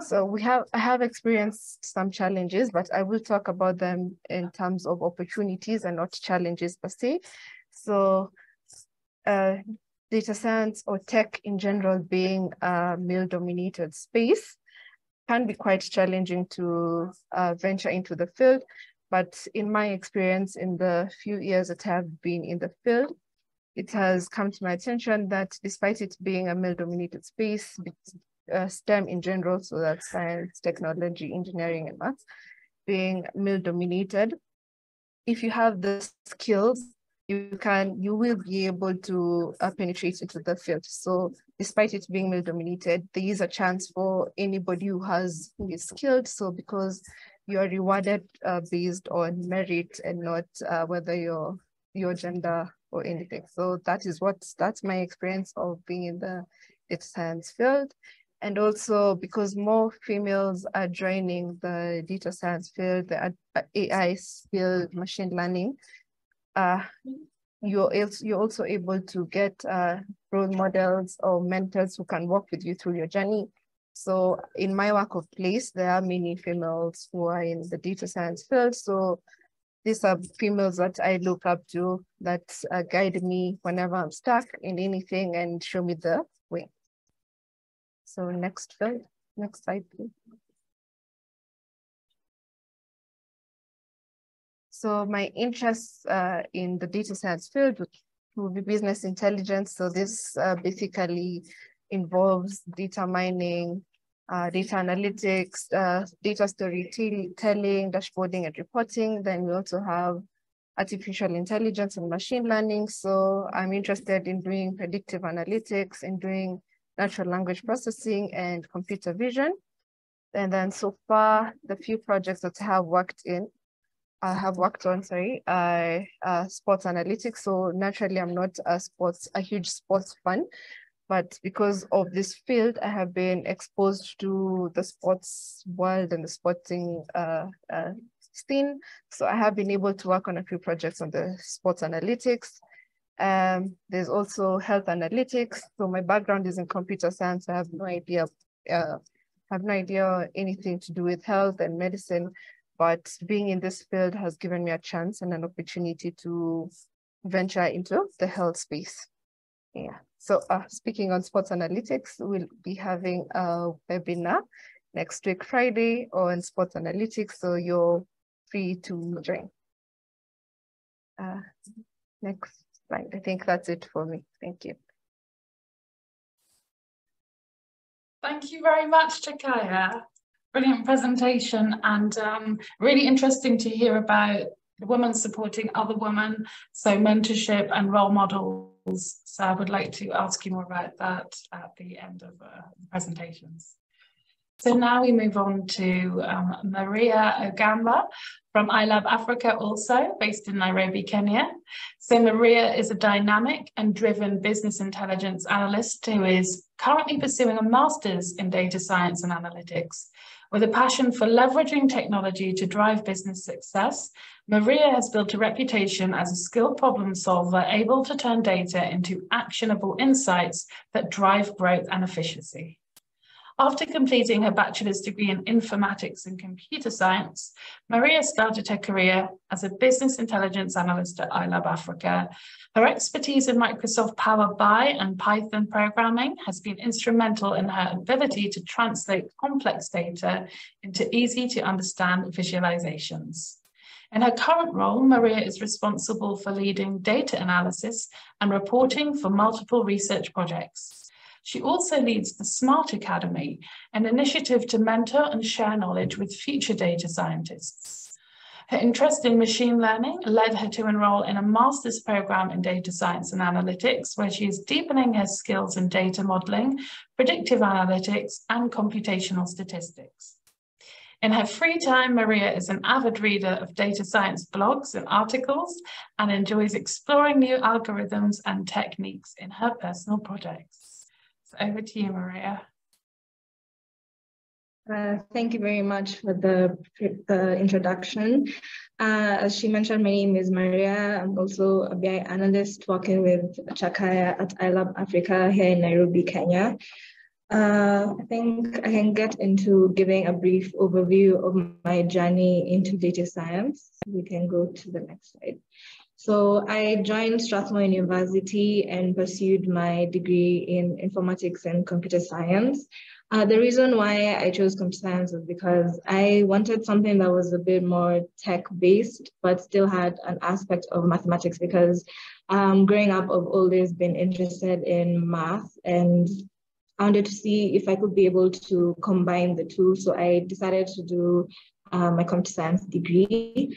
So we have, I have experienced some challenges, but I will talk about them in terms of opportunities and not challenges per se. So uh, data science or tech in general being a male dominated space can be quite challenging to uh, venture into the field. But in my experience, in the few years that I have been in the field, it has come to my attention that despite it being a male dominated space, uh, STEM in general, so that's science, technology, engineering, and maths, being male dominated, if you have the skills, you can, you will be able to uh, penetrate into the field. So despite it being male dominated, there is a chance for anybody who has, who is skilled. So because you are rewarded uh, based on merit and not uh, whether your your gender or anything. So that is what that's my experience of being in the data science field. And also because more females are joining the data science field, the AI field, machine learning, uh, you're, also, you're also able to get uh, role models or mentors who can work with you through your journey. So in my work of place, there are many females who are in the data science field. So these are females that I look up to that uh, guide me whenever I'm stuck in anything and show me the way. So next field, next slide, please. So my interests uh, in the data science field will be business intelligence. So this uh, basically involves data mining, uh, data analytics, uh, data storytelling, dashboarding and reporting. Then we also have artificial intelligence and machine learning. So I'm interested in doing predictive analytics, in doing natural language processing and computer vision. And then so far, the few projects that I have worked in I have worked on, sorry, uh, uh, sports analytics. So naturally, I'm not a sports, a huge sports fan, but because of this field, I have been exposed to the sports world and the sporting uh, uh, scene. So I have been able to work on a few projects on the sports analytics. Um, there's also health analytics. So my background is in computer science. I have no idea, uh, have no idea anything to do with health and medicine, but being in this field has given me a chance and an opportunity to venture into the health space. Yeah. So uh, speaking on sports analytics, we'll be having a webinar next week, Friday on sports analytics. So you're free to join. Uh, next slide. I think that's it for me. Thank you. Thank you very much, Chakaya. Brilliant presentation and um, really interesting to hear about women supporting other women, so mentorship and role models. So I would like to ask you more about that at the end of uh, the presentations. So now we move on to um, Maria Ogamba from iLab Africa also, based in Nairobi, Kenya. So Maria is a dynamic and driven business intelligence analyst who is currently pursuing a master's in data science and analytics with a passion for leveraging technology to drive business success, Maria has built a reputation as a skilled problem solver able to turn data into actionable insights that drive growth and efficiency. After completing her bachelor's degree in informatics and computer science, Maria started her career as a business intelligence analyst at iLab Africa. Her expertise in Microsoft Power BI and Python programming has been instrumental in her ability to translate complex data into easy to understand visualizations. In her current role, Maria is responsible for leading data analysis and reporting for multiple research projects. She also leads the Smart Academy, an initiative to mentor and share knowledge with future data scientists. Her interest in machine learning led her to enroll in a master's program in data science and analytics, where she is deepening her skills in data modeling, predictive analytics, and computational statistics. In her free time, Maria is an avid reader of data science blogs and articles and enjoys exploring new algorithms and techniques in her personal projects over to you, Maria. Uh, thank you very much for the, the introduction. Uh, as she mentioned, my name is Maria. I'm also a BI analyst working with Chakaya at iLab Africa here in Nairobi, Kenya. Uh, I think I can get into giving a brief overview of my journey into data science. We can go to the next slide. So I joined Strathmore University and pursued my degree in informatics and computer science. Uh, the reason why I chose computer science was because I wanted something that was a bit more tech-based, but still had an aspect of mathematics because um, growing up, I've always been interested in math and I wanted to see if I could be able to combine the two. So I decided to do uh, my computer science degree.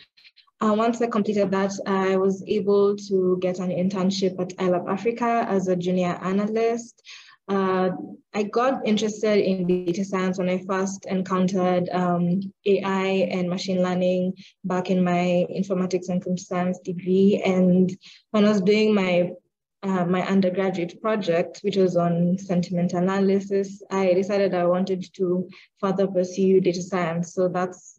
Uh, once I completed that, I was able to get an internship at iLab Africa as a junior analyst. Uh, I got interested in data science when I first encountered um, AI and machine learning back in my informatics and computer science degree. And when I was doing my uh, my undergraduate project, which was on sentiment analysis, I decided I wanted to further pursue data science. So that's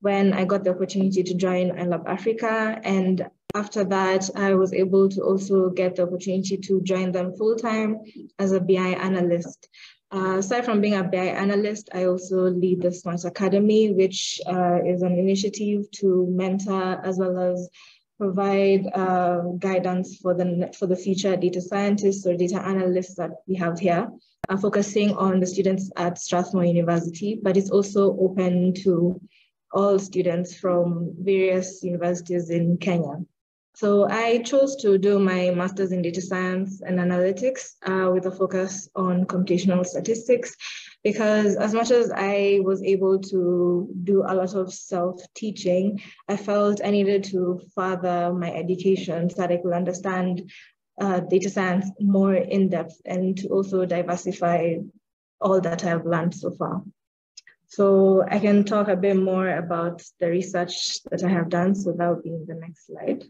when I got the opportunity to join iLab Africa. And after that, I was able to also get the opportunity to join them full time as a BI analyst. Uh, aside from being a BI analyst, I also lead the Smart Academy, which uh, is an initiative to mentor as well as provide uh, guidance for the, for the future data scientists or data analysts that we have here, uh, focusing on the students at Strathmore University, but it's also open to all students from various universities in Kenya. So I chose to do my master's in data science and analytics uh, with a focus on computational statistics, because as much as I was able to do a lot of self-teaching, I felt I needed to further my education so that I could understand uh, data science more in depth and to also diversify all that I've learned so far. So I can talk a bit more about the research that I have done. So that will be in the next slide.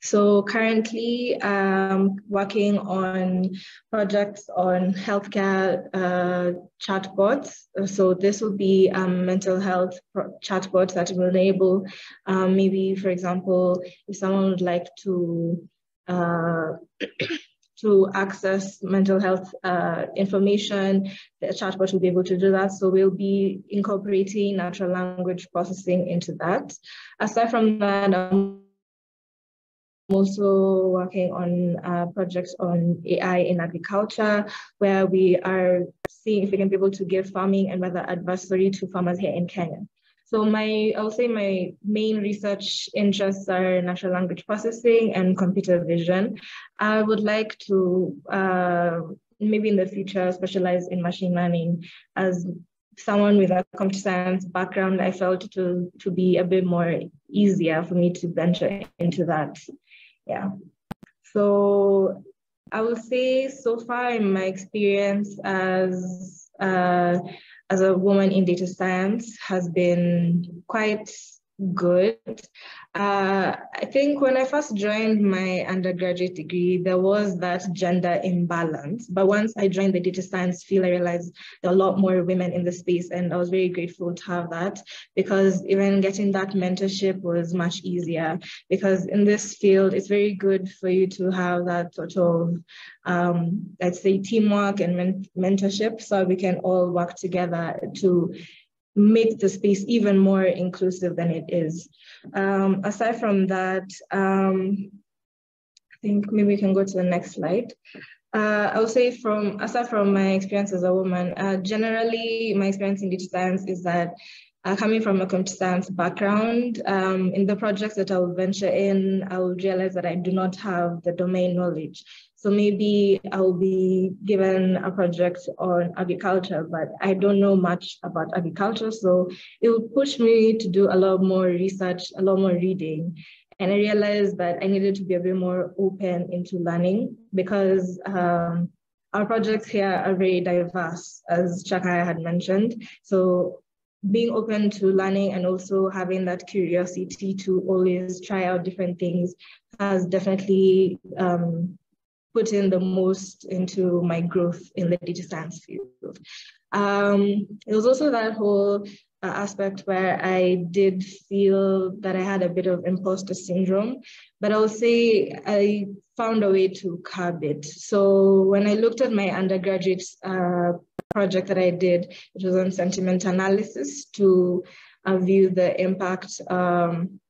So currently um, working on projects on healthcare uh, chatbots. So this will be um, mental health chatbots that will enable um, maybe, for example, if someone would like to uh, to access mental health uh, information, the chatbot will be able to do that. So we'll be incorporating natural language processing into that. Aside from that, I'm also working on uh, projects on AI in agriculture, where we are seeing if we can be able to give farming and weather advisory to farmers here in Kenya. So my, I would say my main research interests are natural language processing and computer vision. I would like to uh, maybe in the future specialize in machine learning as someone with a computer science background, I felt to, to be a bit more easier for me to venture into that yeah. So I would say so far in my experience as uh, as a woman in data science has been quite good. Uh, I think when I first joined my undergraduate degree, there was that gender imbalance. But once I joined the data science field, I realized there are a lot more women in the space, and I was very grateful to have that because even getting that mentorship was much easier. Because in this field, it's very good for you to have that sort of, um, let's say, teamwork and men mentorship, so we can all work together to make the space even more inclusive than it is. Um, aside from that, um, I think maybe we can go to the next slide. Uh, I would say from, aside from my experience as a woman, uh, generally my experience in digital science is that uh, coming from a computer science background, um, in the projects that I will venture in, I will realize that I do not have the domain knowledge. So maybe I'll be given a project on agriculture, but I don't know much about agriculture. So it will push me to do a lot more research, a lot more reading. And I realized that I needed to be a bit more open into learning because um, our projects here are very diverse, as Chakaya had mentioned. So being open to learning and also having that curiosity to always try out different things has definitely um, put in the most into my growth in the data science field. Um, it was also that whole uh, aspect where I did feel that I had a bit of imposter syndrome, but I'll say I found a way to curb it. So when I looked at my undergraduate uh, project that I did, it was on sentiment analysis to uh, view the impact um,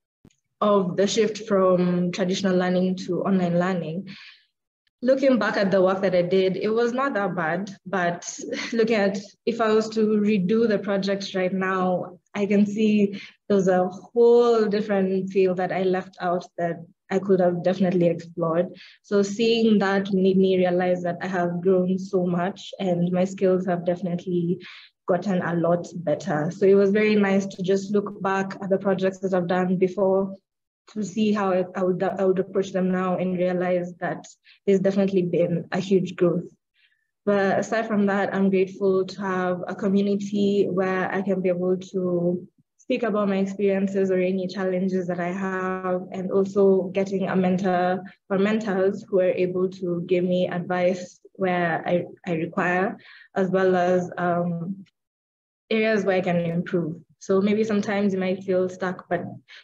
of the shift from traditional learning to online learning looking back at the work that I did, it was not that bad. But [LAUGHS] looking at if I was to redo the project right now, I can see there's a whole different field that I left out that I could have definitely explored. So seeing that made me realize that I have grown so much and my skills have definitely gotten a lot better. So it was very nice to just look back at the projects that I've done before to see how I, I, would, I would approach them now and realize that there's definitely been a huge growth. But aside from that, I'm grateful to have a community where I can be able to speak about my experiences or any challenges that I have, and also getting a mentor or mentors who are able to give me advice where I, I require, as well as um, areas where I can improve. So maybe sometimes you might feel stuck, but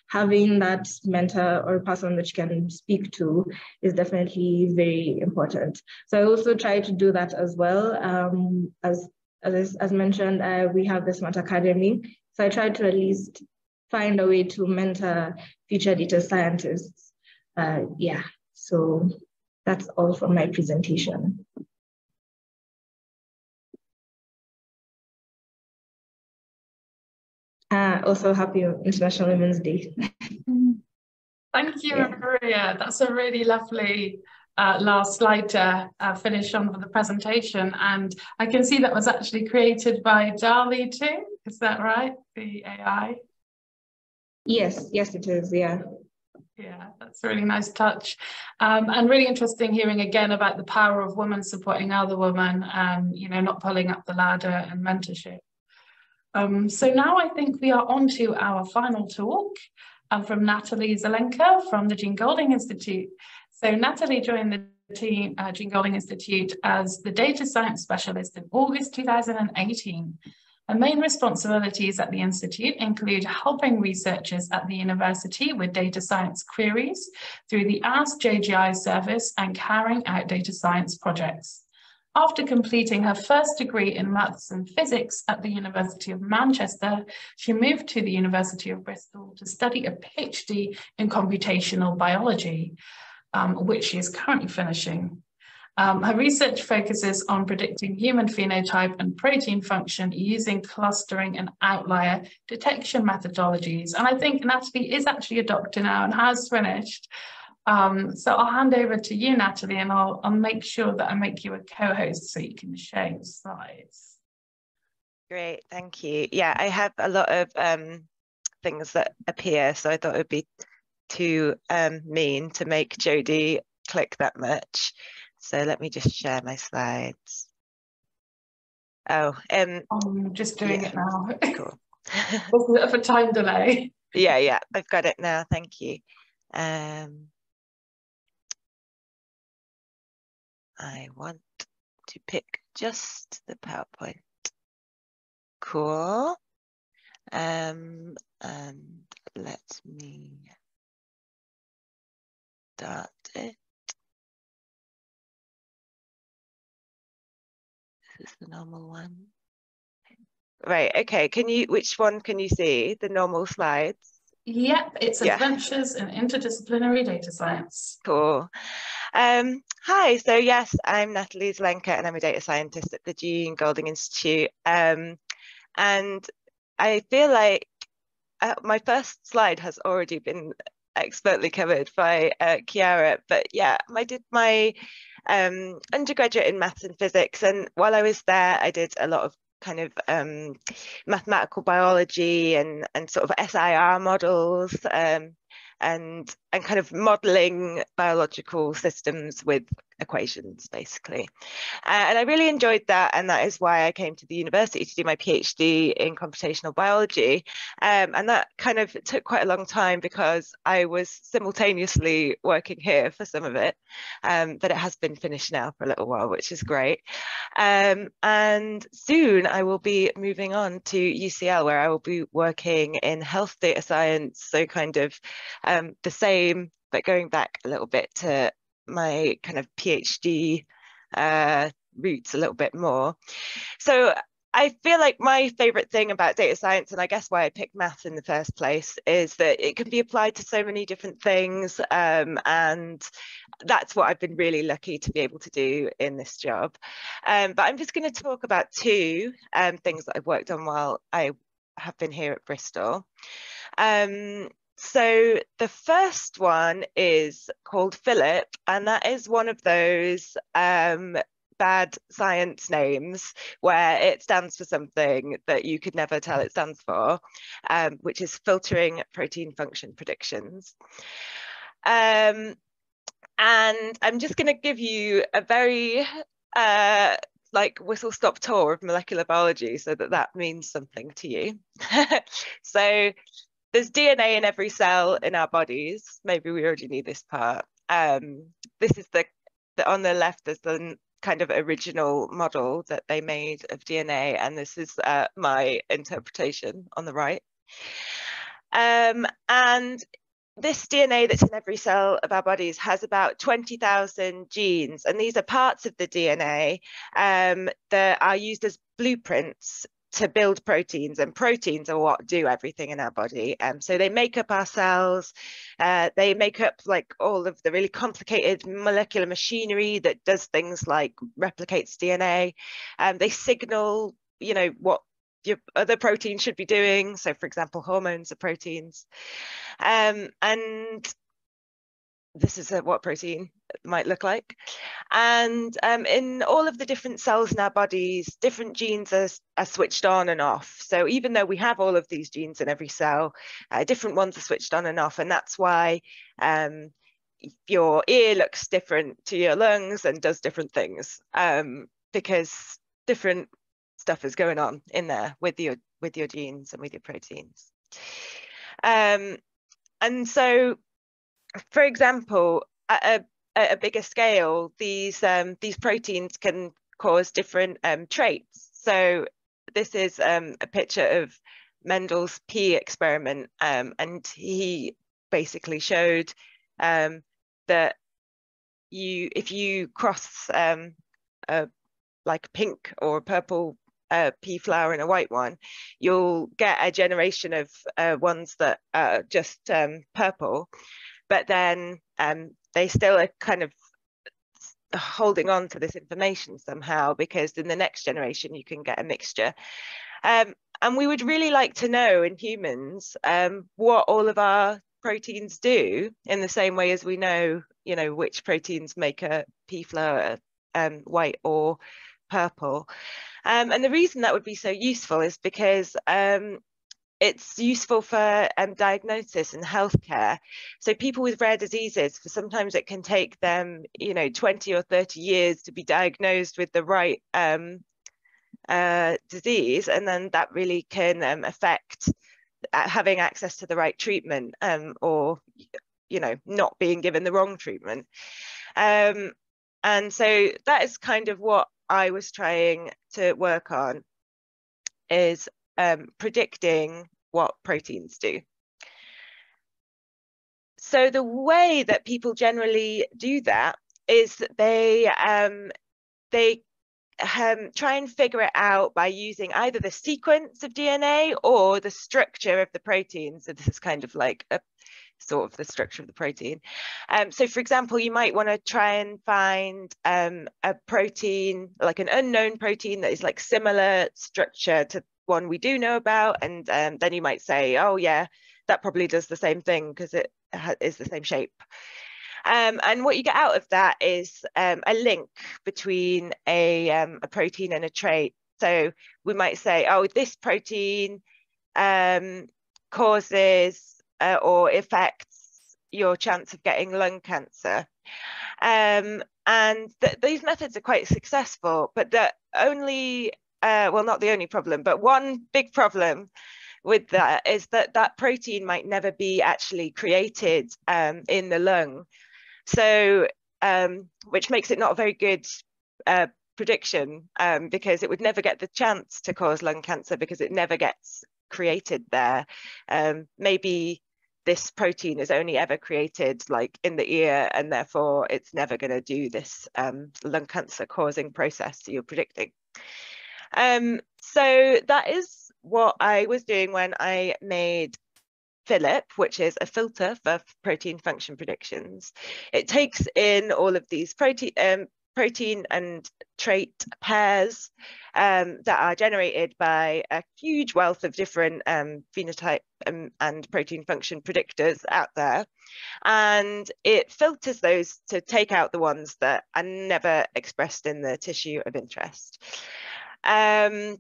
having that mentor or person that you can speak to is definitely very important. So I also try to do that as well. Um, as, as, as mentioned, uh, we have the Smart Academy. So I try to at least find a way to mentor future data scientists. Uh, yeah, so that's all for my presentation. Uh, also, happy International Women's Day. [LAUGHS] Thank you, yeah. Maria. That's a really lovely uh, last slide to uh, finish on for the presentation. And I can see that was actually created by DALL-E 2. Is that right? The AI? Yes, yes, it is. Yeah. Yeah, that's a really nice touch. Um, and really interesting hearing again about the power of women supporting other women and, you know, not pulling up the ladder and mentorship. Um, so now I think we are on to our final talk um, from Natalie Zelenka from the Jean Golding Institute. So Natalie joined the team, uh, Jean Golding Institute as the data science specialist in August 2018. Her main responsibilities at the Institute include helping researchers at the university with data science queries through the Ask JGI service and carrying out data science projects. After completing her first degree in maths and physics at the University of Manchester, she moved to the University of Bristol to study a PhD in computational biology, um, which she is currently finishing. Um, her research focuses on predicting human phenotype and protein function using clustering and outlier detection methodologies. And I think Natalie is actually a doctor now and has finished. Um, so I'll hand over to you, Natalie, and I'll, I'll make sure that I make you a co-host so you can share your slides. Great, thank you. Yeah, I have a lot of um, things that appear, so I thought it would be too um, mean to make Jodie click that much. So let me just share my slides. Oh, um, I'm just doing yeah. it now. [LAUGHS] Cool. a bit of a time delay. Yeah, yeah, I've got it now. Thank you. Um, I want to pick just the PowerPoint. Cool. Um, and let me start it. This is the normal one. Right, okay, can you, which one can you see? The normal slides? Yep, it's yeah. Adventures in Interdisciplinary Data Science. Cool. Um, hi, so yes, I'm Natalie Zelenka and I'm a data scientist at the Jean Golding Institute. Um, and I feel like uh, my first slide has already been expertly covered by uh, Chiara, but yeah, I did my um, undergraduate in maths and physics. And while I was there, I did a lot of kind of um, mathematical biology and, and sort of SIR models um, and, and kind of modeling biological systems with equations, basically. Uh, and I really enjoyed that, and that is why I came to the university to do my PhD in computational biology. Um, and that kind of took quite a long time because I was simultaneously working here for some of it, um, but it has been finished now for a little while, which is great. Um, and soon I will be moving on to UCL, where I will be working in health data science, so kind of um, the same but going back a little bit to my kind of PhD uh, roots a little bit more. So I feel like my favorite thing about data science, and I guess why I picked math in the first place, is that it can be applied to so many different things. Um, and that's what I've been really lucky to be able to do in this job. Um, but I'm just going to talk about two um, things that I've worked on while I have been here at Bristol. Um, so the first one is called Philip, and that is one of those um, bad science names where it stands for something that you could never tell it stands for, um, which is filtering protein function predictions. Um, and I'm just going to give you a very uh, like whistle stop tour of molecular biology so that that means something to you. [LAUGHS] so there's DNA in every cell in our bodies. Maybe we already knew this part. Um, this is the, the on the left. There's the kind of original model that they made of DNA, and this is uh, my interpretation on the right. Um, and this DNA that's in every cell of our bodies has about 20,000 genes, and these are parts of the DNA um, that are used as blueprints to build proteins and proteins are what do everything in our body. Um, so they make up our cells uh, they make up like all of the really complicated molecular machinery that does things like replicates dna um, they signal you know what your other proteins should be doing. So for example hormones are proteins. Um, and this is what protein might look like. And um, in all of the different cells in our bodies, different genes are, are, switched on and off. So even though we have all of these genes in every cell, uh, different ones are switched on and off. And that's why um, your ear looks different to your lungs and does different things um, because different stuff is going on in there with your with your genes and with your proteins. Um, and so for example, at a, a bigger scale, these um, these proteins can cause different um, traits. So this is um, a picture of Mendel's pea experiment, um, and he basically showed um, that you, if you cross a like a pink or a purple uh, pea flower and a white one, you'll get a generation of uh, ones that are just um, purple but then um, they still are kind of holding on to this information somehow because in the next generation you can get a mixture. Um, and we would really like to know in humans um, what all of our proteins do in the same way as we know, you know, which proteins make a pea flower um, white or purple. Um, and the reason that would be so useful is because um, it's useful for um, diagnosis and healthcare. So people with rare diseases, for sometimes it can take them, you know, 20 or 30 years to be diagnosed with the right um, uh, disease, and then that really can um, affect uh, having access to the right treatment um, or, you know, not being given the wrong treatment. Um, and so that is kind of what I was trying to work on is um, predicting what proteins do. So the way that people generally do that is that they um, they um, try and figure it out by using either the sequence of DNA or the structure of the protein. So this is kind of like a sort of the structure of the protein. Um, so for example, you might want to try and find um, a protein, like an unknown protein that is like similar structure to one we do know about and um, then you might say oh yeah that probably does the same thing because it is the same shape. Um, and what you get out of that is um, a link between a, um, a protein and a trait. So we might say oh this protein um, causes uh, or affects your chance of getting lung cancer. Um, and th these methods are quite successful, but the only, uh, well, not the only problem, but one big problem with that is that that protein might never be actually created um, in the lung. So, um, which makes it not a very good uh, prediction um, because it would never get the chance to cause lung cancer because it never gets created there. Um, maybe this protein is only ever created like in the ear and therefore it's never going to do this um, lung cancer causing process you're predicting. Um, so that is what I was doing when I made Filip, which is a filter for protein function predictions. It takes in all of these protein um, protein and trait pairs um, that are generated by a huge wealth of different um, phenotype um, and protein function predictors out there. And it filters those to take out the ones that are never expressed in the tissue of interest. Um,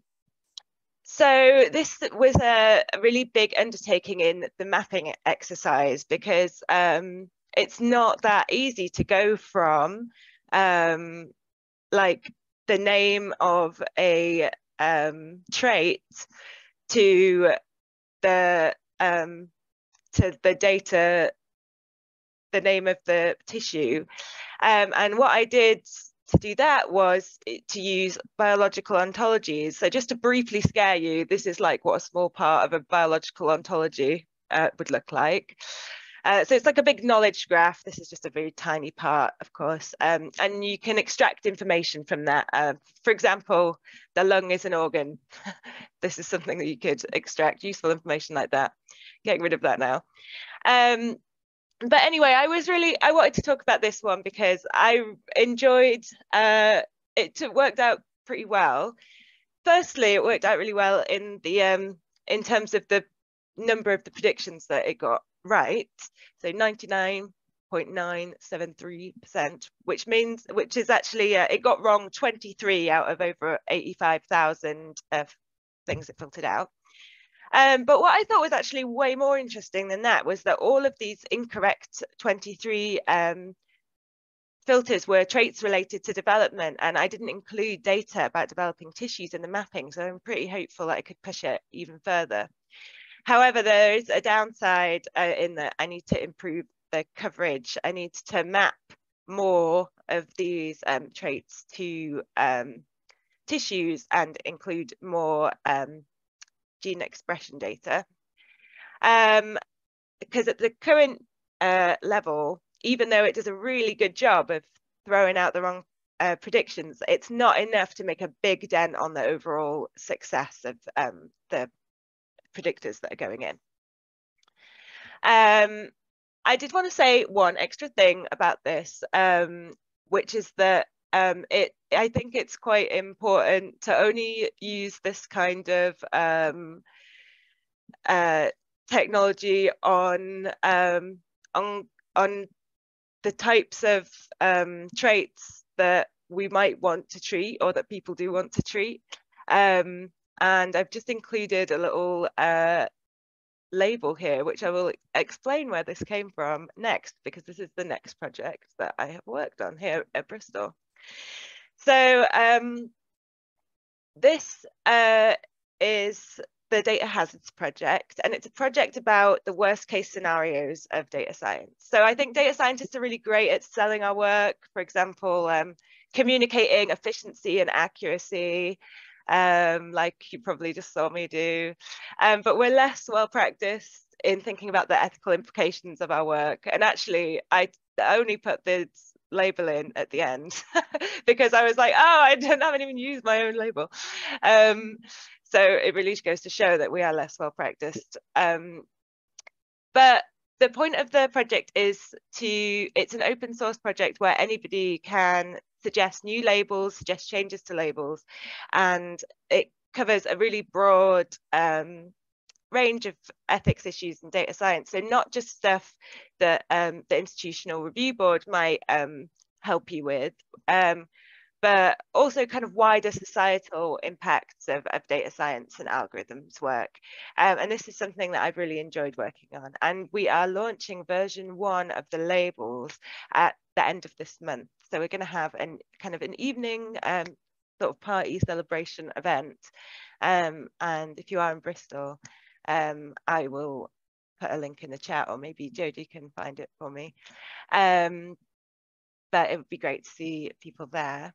so this was a, really big undertaking in the mapping exercise because um, it's not that easy to go from um, like the name of a um, trait to the um, to the data, the name of the tissue. Um, and what I did to do that was to use biological ontologies. So just to briefly scare you, this is like what a small part of a biological ontology uh, would look like. Uh, so it's like a big knowledge graph. This is just a very tiny part, of course, um, and you can extract information from that. Uh, for example, the lung is an organ. [LAUGHS] this is something that you could extract useful information like that. Getting rid of that now. Um, but anyway, I was really, I wanted to talk about this one because I enjoyed, uh, it worked out pretty well. Firstly, it worked out really well in the, um, in terms of the number of the predictions that it got right. So 99.973%, which means, which is actually, uh, it got wrong 23 out of over 85,000 uh, things it filtered out. Um, but what I thought was actually way more interesting than that was that all of these incorrect 23 um, filters were traits related to development and I didn't include data about developing tissues in the mapping. So I'm pretty hopeful that I could push it even further. However, there is a downside uh, in that I need to improve the coverage. I need to map more of these um, traits to um, tissues and include more um, gene expression data. Um, because at the current uh, level, even though it does a really good job of throwing out the wrong uh, predictions, it's not enough to make a big dent on the overall success of um, the predictors that are going in. Um, I did want to say one extra thing about this, um, which is that um, it. I think it's quite important to only use this kind of um, uh, technology on um, on on the types of um, traits that we might want to treat or that people do want to treat. Um, and I've just included a little uh, label here, which I will explain where this came from next, because this is the next project that I have worked on here at Bristol. So um, this uh, is the Data Hazards Project, and it's a project about the worst case scenarios of data science. So I think data scientists are really great at selling our work, for example, um, communicating efficiency and accuracy, um, like you probably just saw me do. Um, but we're less well practiced in thinking about the ethical implications of our work. And actually, I only put the label in at the end [LAUGHS] because I was like, oh, I don't haven't even used my own label. Um, so it really goes to show that we are less well practiced. Um, but the point of the project is to, it's an open source project where anybody can suggest new labels, suggest changes to labels, and it covers a really broad um, range of ethics issues in data science. So not just stuff that um, the institutional review board might um, help you with, um, but also kind of wider societal impacts of, of data science and algorithms work. Um, and this is something that I've really enjoyed working on. And we are launching version one of the labels at the end of this month. So we're going to have an kind of an evening um, sort of party celebration event. Um, and if you are in Bristol, um, I will put a link in the chat or maybe Jodie can find it for me. Um, but it would be great to see people there.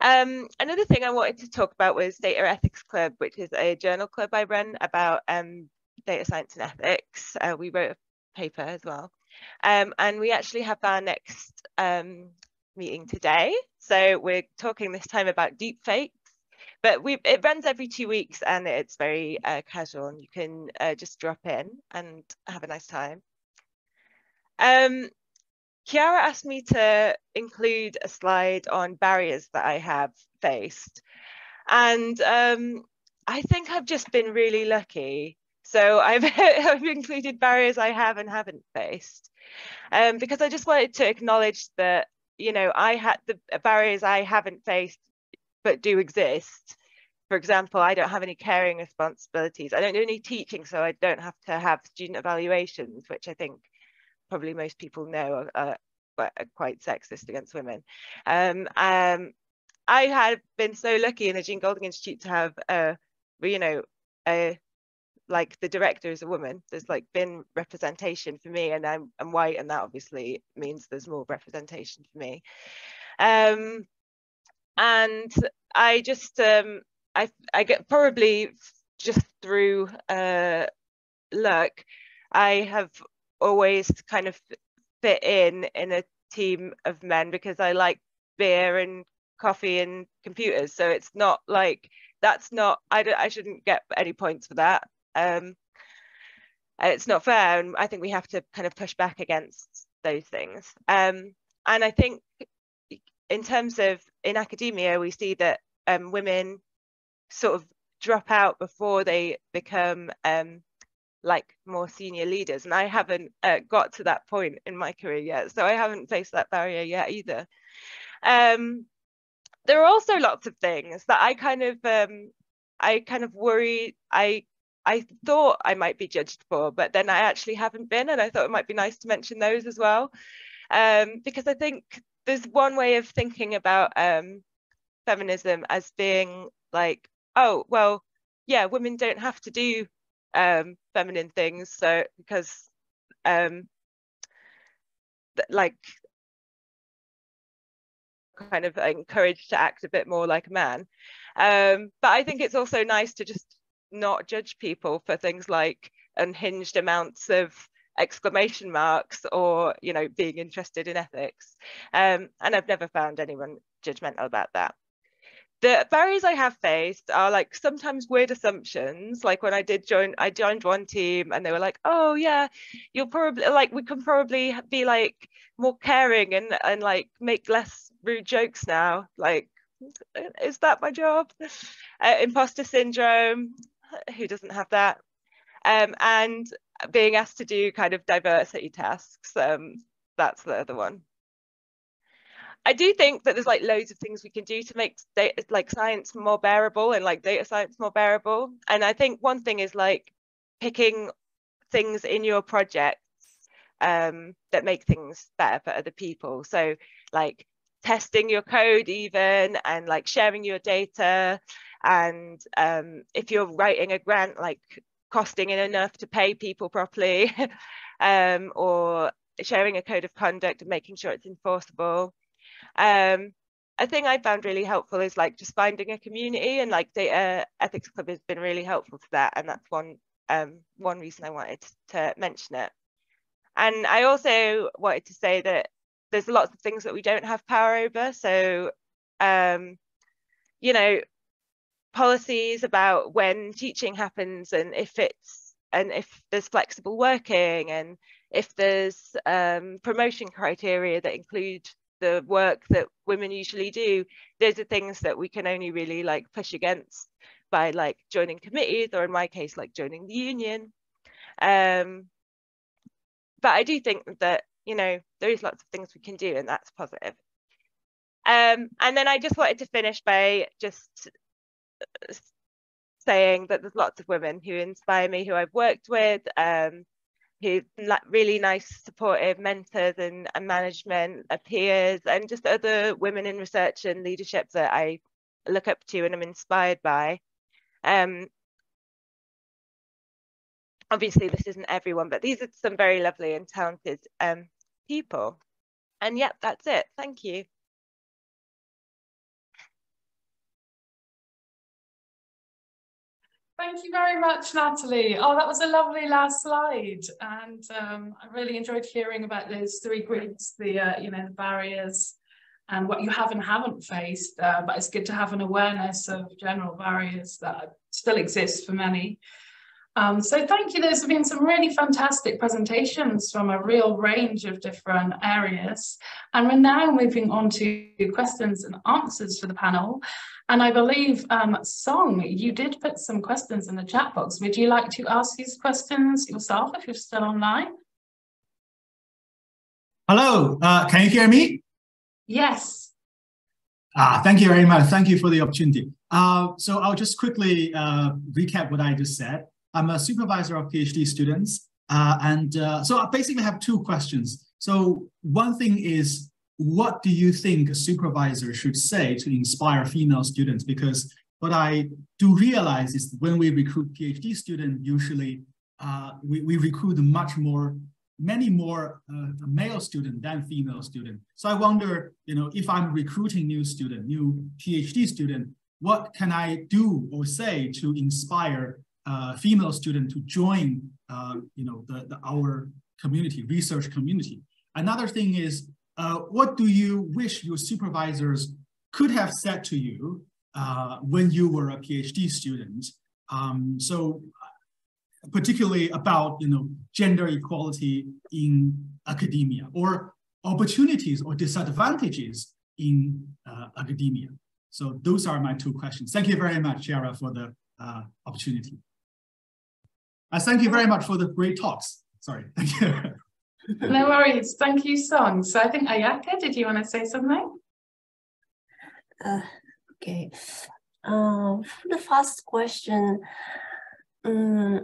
Um, another thing I wanted to talk about was Data Ethics Club, which is a journal club I run about um, data science and ethics. Uh, we wrote a paper as well. Um, and we actually have our next um, meeting today. So we're talking this time about deep fakes, but we it runs every two weeks and it's very uh, casual and you can uh, just drop in and have a nice time. Um, Chiara asked me to include a slide on barriers that I have faced. And um, I think I've just been really lucky. So I've, [LAUGHS] I've included barriers I have and haven't faced um, because I just wanted to acknowledge that, you know, I had the barriers I haven't faced but do exist. For example, I don't have any caring responsibilities. I don't do any teaching, so I don't have to have student evaluations, which I think probably most people know are, are quite sexist against women. Um, um, I had been so lucky in the Jean Golding Institute to have, a, you know, a like the director is a woman. There's like been representation for me, and I'm I'm white, and that obviously means there's more representation for me. Um, and I just um, I I get probably just through uh, luck, I have always kind of fit in in a team of men because I like beer and coffee and computers. So it's not like that's not I don't I shouldn't get any points for that. Um, it's not fair, and I think we have to kind of push back against those things. Um, and I think in terms of in academia, we see that um, women sort of drop out before they become um, like more senior leaders. And I haven't uh, got to that point in my career yet. So I haven't faced that barrier yet either. Um, there are also lots of things that I kind of, um, I kind of worry, I, I thought I might be judged for, but then I actually haven't been. And I thought it might be nice to mention those as well. Um, because I think there's one way of thinking about um, feminism as being like, oh, well, yeah, women don't have to do um, feminine things. So because um, like kind of encouraged to act a bit more like a man. Um, but I think it's also nice to just not judge people for things like unhinged amounts of exclamation marks or you know being interested in ethics um, and I've never found anyone judgmental about that the barriers I have faced are like sometimes weird assumptions. Like when I did join, I joined one team and they were like, oh yeah, you'll probably like, we can probably be like more caring and, and like make less rude jokes now. Like, is that my job? Uh, imposter syndrome, who doesn't have that? Um, and being asked to do kind of diversity tasks. Um, that's the other one. I do think that there's like loads of things we can do to make data, like science more bearable and like data science more bearable. And I think one thing is like picking things in your projects um, that make things better for other people. So like testing your code even and like sharing your data. And um, if you're writing a grant, like costing enough to pay people properly [LAUGHS] um, or sharing a code of conduct and making sure it's enforceable. Um, a thing I found really helpful is like just finding a community and like data ethics club has been really helpful to that. And that's one um, one reason I wanted to mention it. And I also wanted to say that there's lots of things that we don't have power over. So, um, you know, policies about when teaching happens and if it's and if there's flexible working and if there's um, promotion criteria that include the work that women usually do. Those are things that we can only really like push against by like joining committees or in my case like joining the union. Um but i do think that you know there is lots of things we can do and that's positive. Um and then i just wanted to finish by just saying that there's lots of women who inspire me who i've worked with um who like really nice supportive mentors and, and management peers and just other women in research and leadership that I look up to and I'm inspired by. Um, obviously this isn't everyone, but these are some very lovely and talented um, people. And yep, that's it. Thank you. Thank you very much, Natalie. Oh, that was a lovely last slide. And um, I really enjoyed hearing about those three groups, the, uh, you know, the barriers and what you have and haven't faced. Uh, but it's good to have an awareness of general barriers that still exist for many. Um, so thank you. There's been some really fantastic presentations from a real range of different areas. And we're now moving on to questions and answers for the panel. And I believe, um, Song, you did put some questions in the chat box. Would you like to ask these questions yourself if you're still online? Hello, uh, can you hear me? Yes. Ah, thank you very much. Thank you for the opportunity. Uh, so I'll just quickly uh, recap what I just said. I'm a supervisor of PhD students. Uh, and uh, so I basically have two questions. So one thing is, what do you think a supervisor should say to inspire female students? Because what I do realize is when we recruit PhD students, usually uh, we, we recruit much more, many more uh, male students than female students. So I wonder, you know, if I'm recruiting new student, new PhD student, what can I do or say to inspire uh, female student to join, uh, you know, the, the, our community, research community. Another thing is, uh, what do you wish your supervisors could have said to you uh, when you were a PhD student? Um, so particularly about, you know, gender equality in academia or opportunities or disadvantages in uh, academia. So those are my two questions. Thank you very much, Chiara, for the uh, opportunity. Uh, thank you very much for the great talks. Sorry, [LAUGHS] thank you. no worries. Thank you, Song. So I think Ayaka, did you want to say something? Uh, okay. Uh, for the first question, um,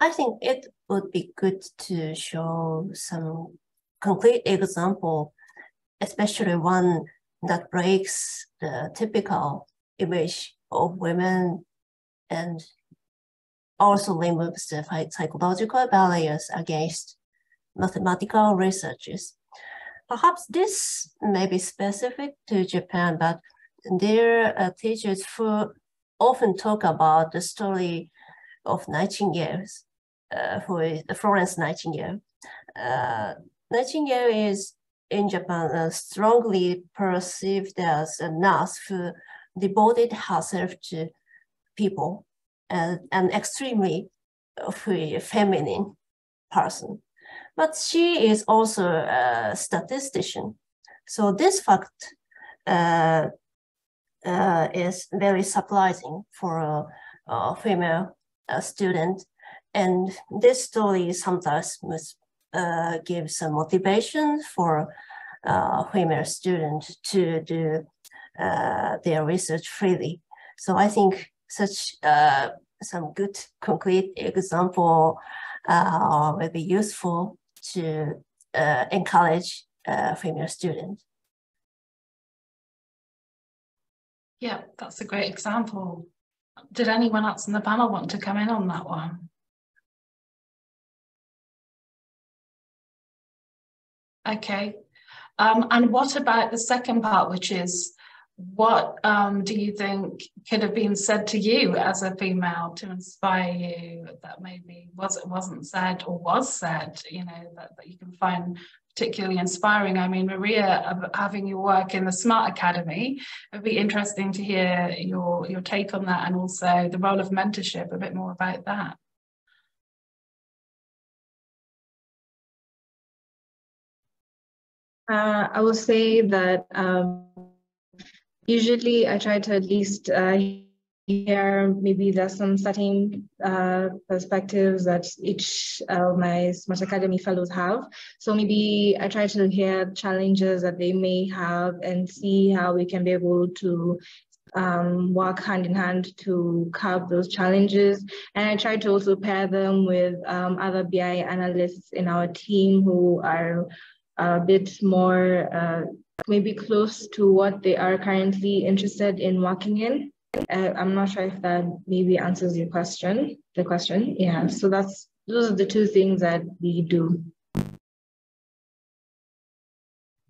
I think it would be good to show some concrete example, especially one that breaks the typical image of women and also removes the psychological barriers against mathematical researchers. Perhaps this may be specific to Japan, but there are teachers who often talk about the story of Nightingale, uh, who is Florence Nightingale. Uh, Nightingale is in Japan uh, strongly perceived as a nurse who devoted herself to people and an extremely feminine person. But she is also a statistician. So this fact uh, uh, is very surprising for a, a female uh, student. And this story sometimes must uh, some motivation for uh, female students to do uh, their research freely. So I think such uh, some good concrete example uh, will be useful to uh, encourage uh, female students. Yeah, that's a great example. Did anyone else in the panel want to come in on that one? Okay. Um, and what about the second part, which is what um, do you think could have been said to you as a female to inspire you that maybe was it wasn't said or was said you know that, that you can find particularly inspiring? I mean maria having your work in the smart academy it'd be interesting to hear your your take on that and also the role of mentorship a bit more about that. Uh, i will say that um, usually I try to at least uh, hear maybe there's some certain uh, perspectives that each of my Smart Academy fellows have. So maybe I try to hear challenges that they may have and see how we can be able to um, work hand in hand to curb those challenges. And I try to also pair them with um, other BI analysts in our team who are a bit more uh, maybe close to what they are currently interested in working in. Uh, I'm not sure if that maybe answers your question, the question. Yeah, so that's those are the two things that we do.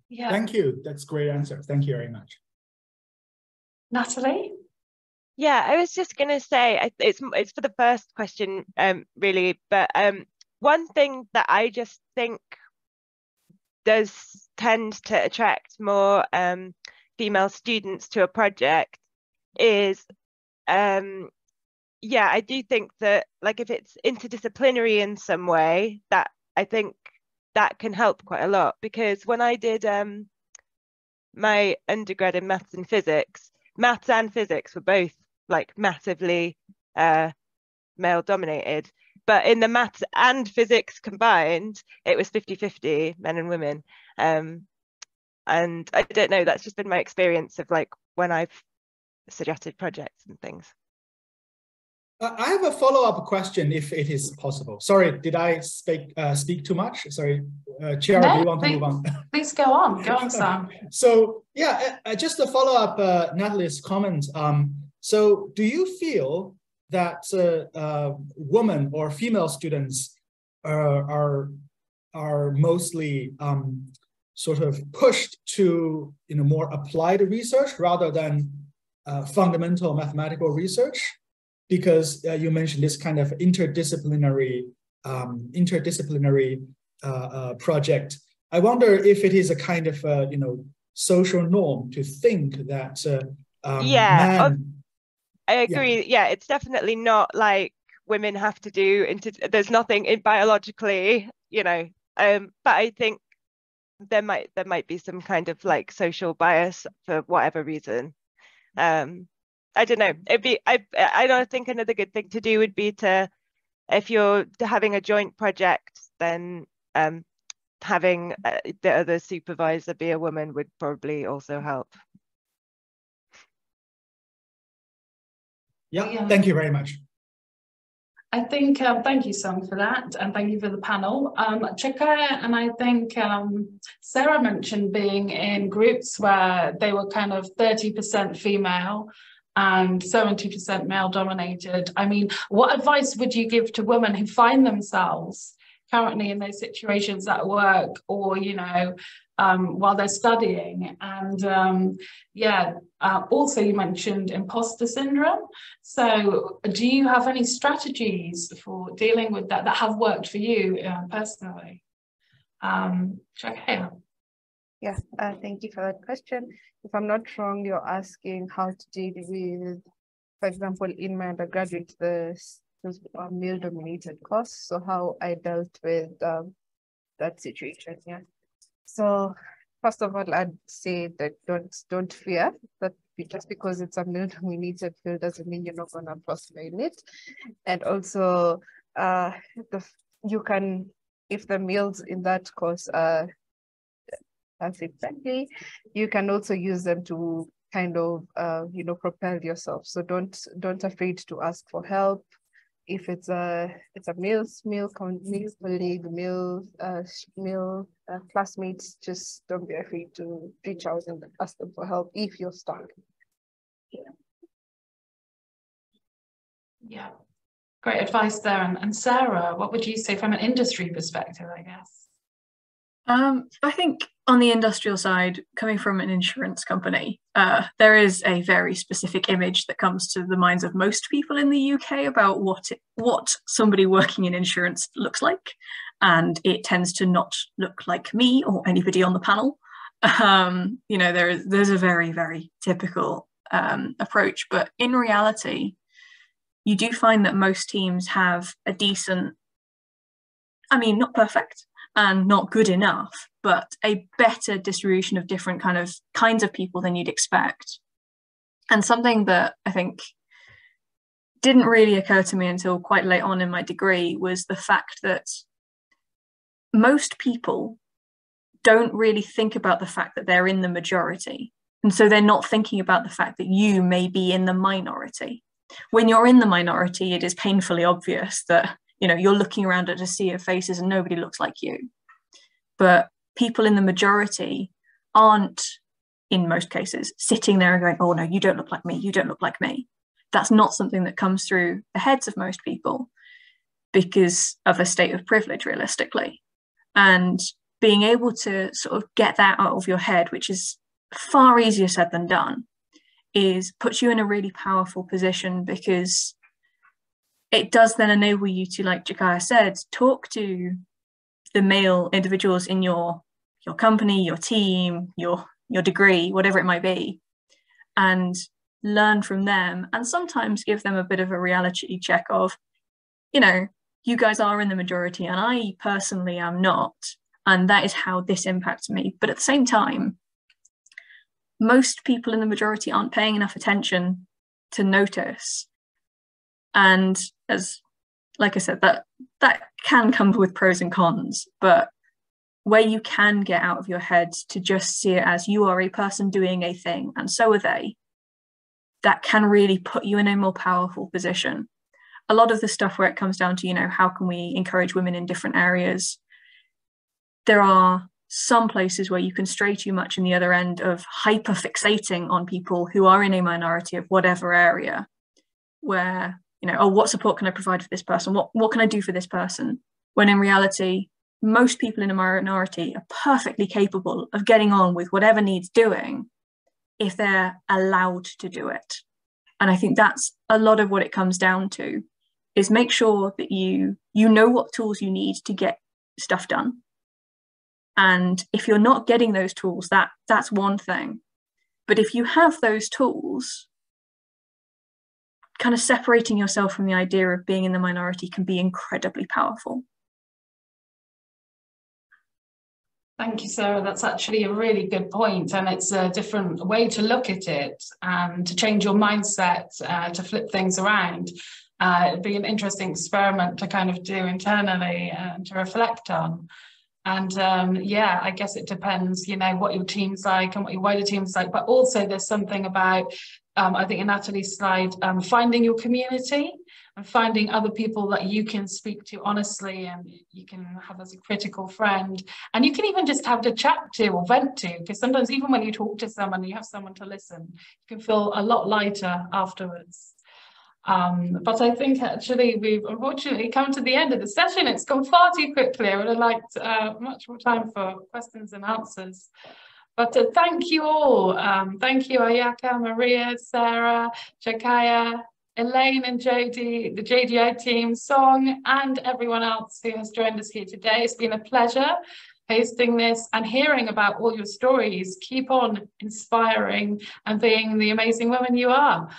Yeah. Thank you. That's great answer. Thank you very much. Natalie? Yeah, I was just going to say it's it's for the first question, um, really. But um, one thing that I just think does tend to attract more um, female students to a project is, um, yeah, I do think that like if it's interdisciplinary in some way, that I think that can help quite a lot because when I did um, my undergrad in maths and physics, maths and physics were both like massively uh, male dominated. But in the maths and physics combined, it was 50 50 men and women. Um, and I don't know, that's just been my experience of like when I've suggested projects and things. Uh, I have a follow-up question, if it is possible. Sorry, did I speak uh, speak too much? Sorry, uh, Chair, no, do you want please, to move on? please go on. Go on, [LAUGHS] Sam. so yeah, uh, uh, just to follow up uh, Natalie's comment. Um, so do you feel that uh, uh, women or female students are are, are mostly um, sort of pushed to you know more applied research rather than fundamental mathematical research? because uh, you mentioned this kind of interdisciplinary um, interdisciplinary uh, uh, project. I wonder if it is a kind of uh, you know social norm to think that uh, um, yeah, man, I agree. Yeah. yeah, it's definitely not like women have to do into. There's nothing in biologically, you know. Um, but I think there might there might be some kind of like social bias for whatever reason. Um, I don't know. It'd be I I don't think another good thing to do would be to if you're having a joint project, then um, having uh, the other supervisor be a woman would probably also help. Yeah, yeah. thank you very much. I think, um, thank you, Sam, for that, and thank you for the panel. Um, Chakaya and I think um, Sarah mentioned being in groups where they were kind of 30% female and 70% male dominated. I mean, what advice would you give to women who find themselves currently in those situations at work or, you know, um, while they're studying? And um, yeah, uh, also you mentioned imposter syndrome. So do you have any strategies for dealing with that that have worked for you uh, personally? Um, Shakaya. Yes, uh, thank you for that question. If I'm not wrong, you're asking how to deal with, for example, in my undergraduate, the male-dominated course. So how I dealt with um, that situation. Yeah. So first of all, I'd say that don't don't fear that just because it's a male-dominated field doesn't mean you're not gonna prosper in it. And also, uh, the you can if the males in that course are that's exactly. You can also use them to kind of, uh, you know, propel yourself. So don't don't afraid to ask for help. If it's a it's a male male male colleague, male uh, male uh, classmates, just don't be afraid to reach out and ask them for help if you're stuck. Yeah. Yeah. Great advice there. And, and Sarah, what would you say from an industry perspective, I guess? Um, I think on the industrial side, coming from an insurance company, uh, there is a very specific image that comes to the minds of most people in the UK about what it, what somebody working in insurance looks like, and it tends to not look like me or anybody on the panel. Um, you know, there is there's a very very typical um, approach, but in reality, you do find that most teams have a decent, I mean, not perfect, and not good enough, but a better distribution of different kind of kinds of people than you'd expect. And something that I think didn't really occur to me until quite late on in my degree was the fact that most people don't really think about the fact that they're in the majority. And so they're not thinking about the fact that you may be in the minority. When you're in the minority, it is painfully obvious that you know you're looking around at a sea of faces and nobody looks like you. But people in the majority aren't, in most cases, sitting there and going, oh no, you don't look like me, you don't look like me. That's not something that comes through the heads of most people because of a state of privilege, realistically. And being able to sort of get that out of your head, which is far easier said than done, is puts you in a really powerful position because it does then enable you to, like Jakaya said, talk to the male individuals in your your company, your team, your your degree, whatever it might be, and learn from them and sometimes give them a bit of a reality check of, you know, you guys are in the majority and I personally am not. And that is how this impacts me. But at the same time, most people in the majority aren't paying enough attention to notice. And as like I said, that that can come with pros and cons, but where you can get out of your head to just see it as you are a person doing a thing and so are they, that can really put you in a more powerful position. A lot of the stuff where it comes down to, you know, how can we encourage women in different areas? There are some places where you can stray too much in the other end of hyper fixating on people who are in a minority of whatever area, where you know, oh, what support can I provide for this person? What what can I do for this person? When in reality, most people in a minority are perfectly capable of getting on with whatever needs doing if they're allowed to do it. And I think that's a lot of what it comes down to is make sure that you you know what tools you need to get stuff done. And if you're not getting those tools, that that's one thing. But if you have those tools, kind of separating yourself from the idea of being in the minority can be incredibly powerful. Thank you, Sarah. That's actually a really good point, and it's a different way to look at it and to change your mindset uh, to flip things around. Uh, it'd be an interesting experiment to kind of do internally and to reflect on. And um, yeah, I guess it depends, you know, what your team's like and what your wider team's like. But also, there's something about um, I think in Natalie's slide, um, finding your community and finding other people that you can speak to honestly and you can have as a critical friend. And you can even just have to chat to or vent to, because sometimes even when you talk to someone, you have someone to listen, you can feel a lot lighter afterwards. Um, but I think actually we've unfortunately come to the end of the session. It's gone far too quickly. I would have liked uh, much more time for questions and answers. But uh, thank you all. Um, thank you, Ayaka, Maria, Sarah, Jakaya, Elaine and Jodie, the JGI team, Song, and everyone else who has joined us here today. It's been a pleasure hosting this and hearing about all your stories. Keep on inspiring and being the amazing woman you are.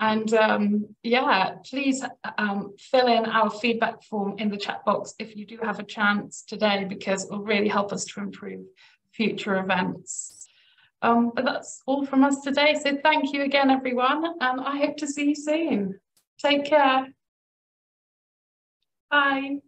And um, yeah, please um, fill in our feedback form in the chat box if you do have a chance today, because it will really help us to improve future events. Um, but that's all from us today. So thank you again, everyone, and I hope to see you soon. Take care. Bye.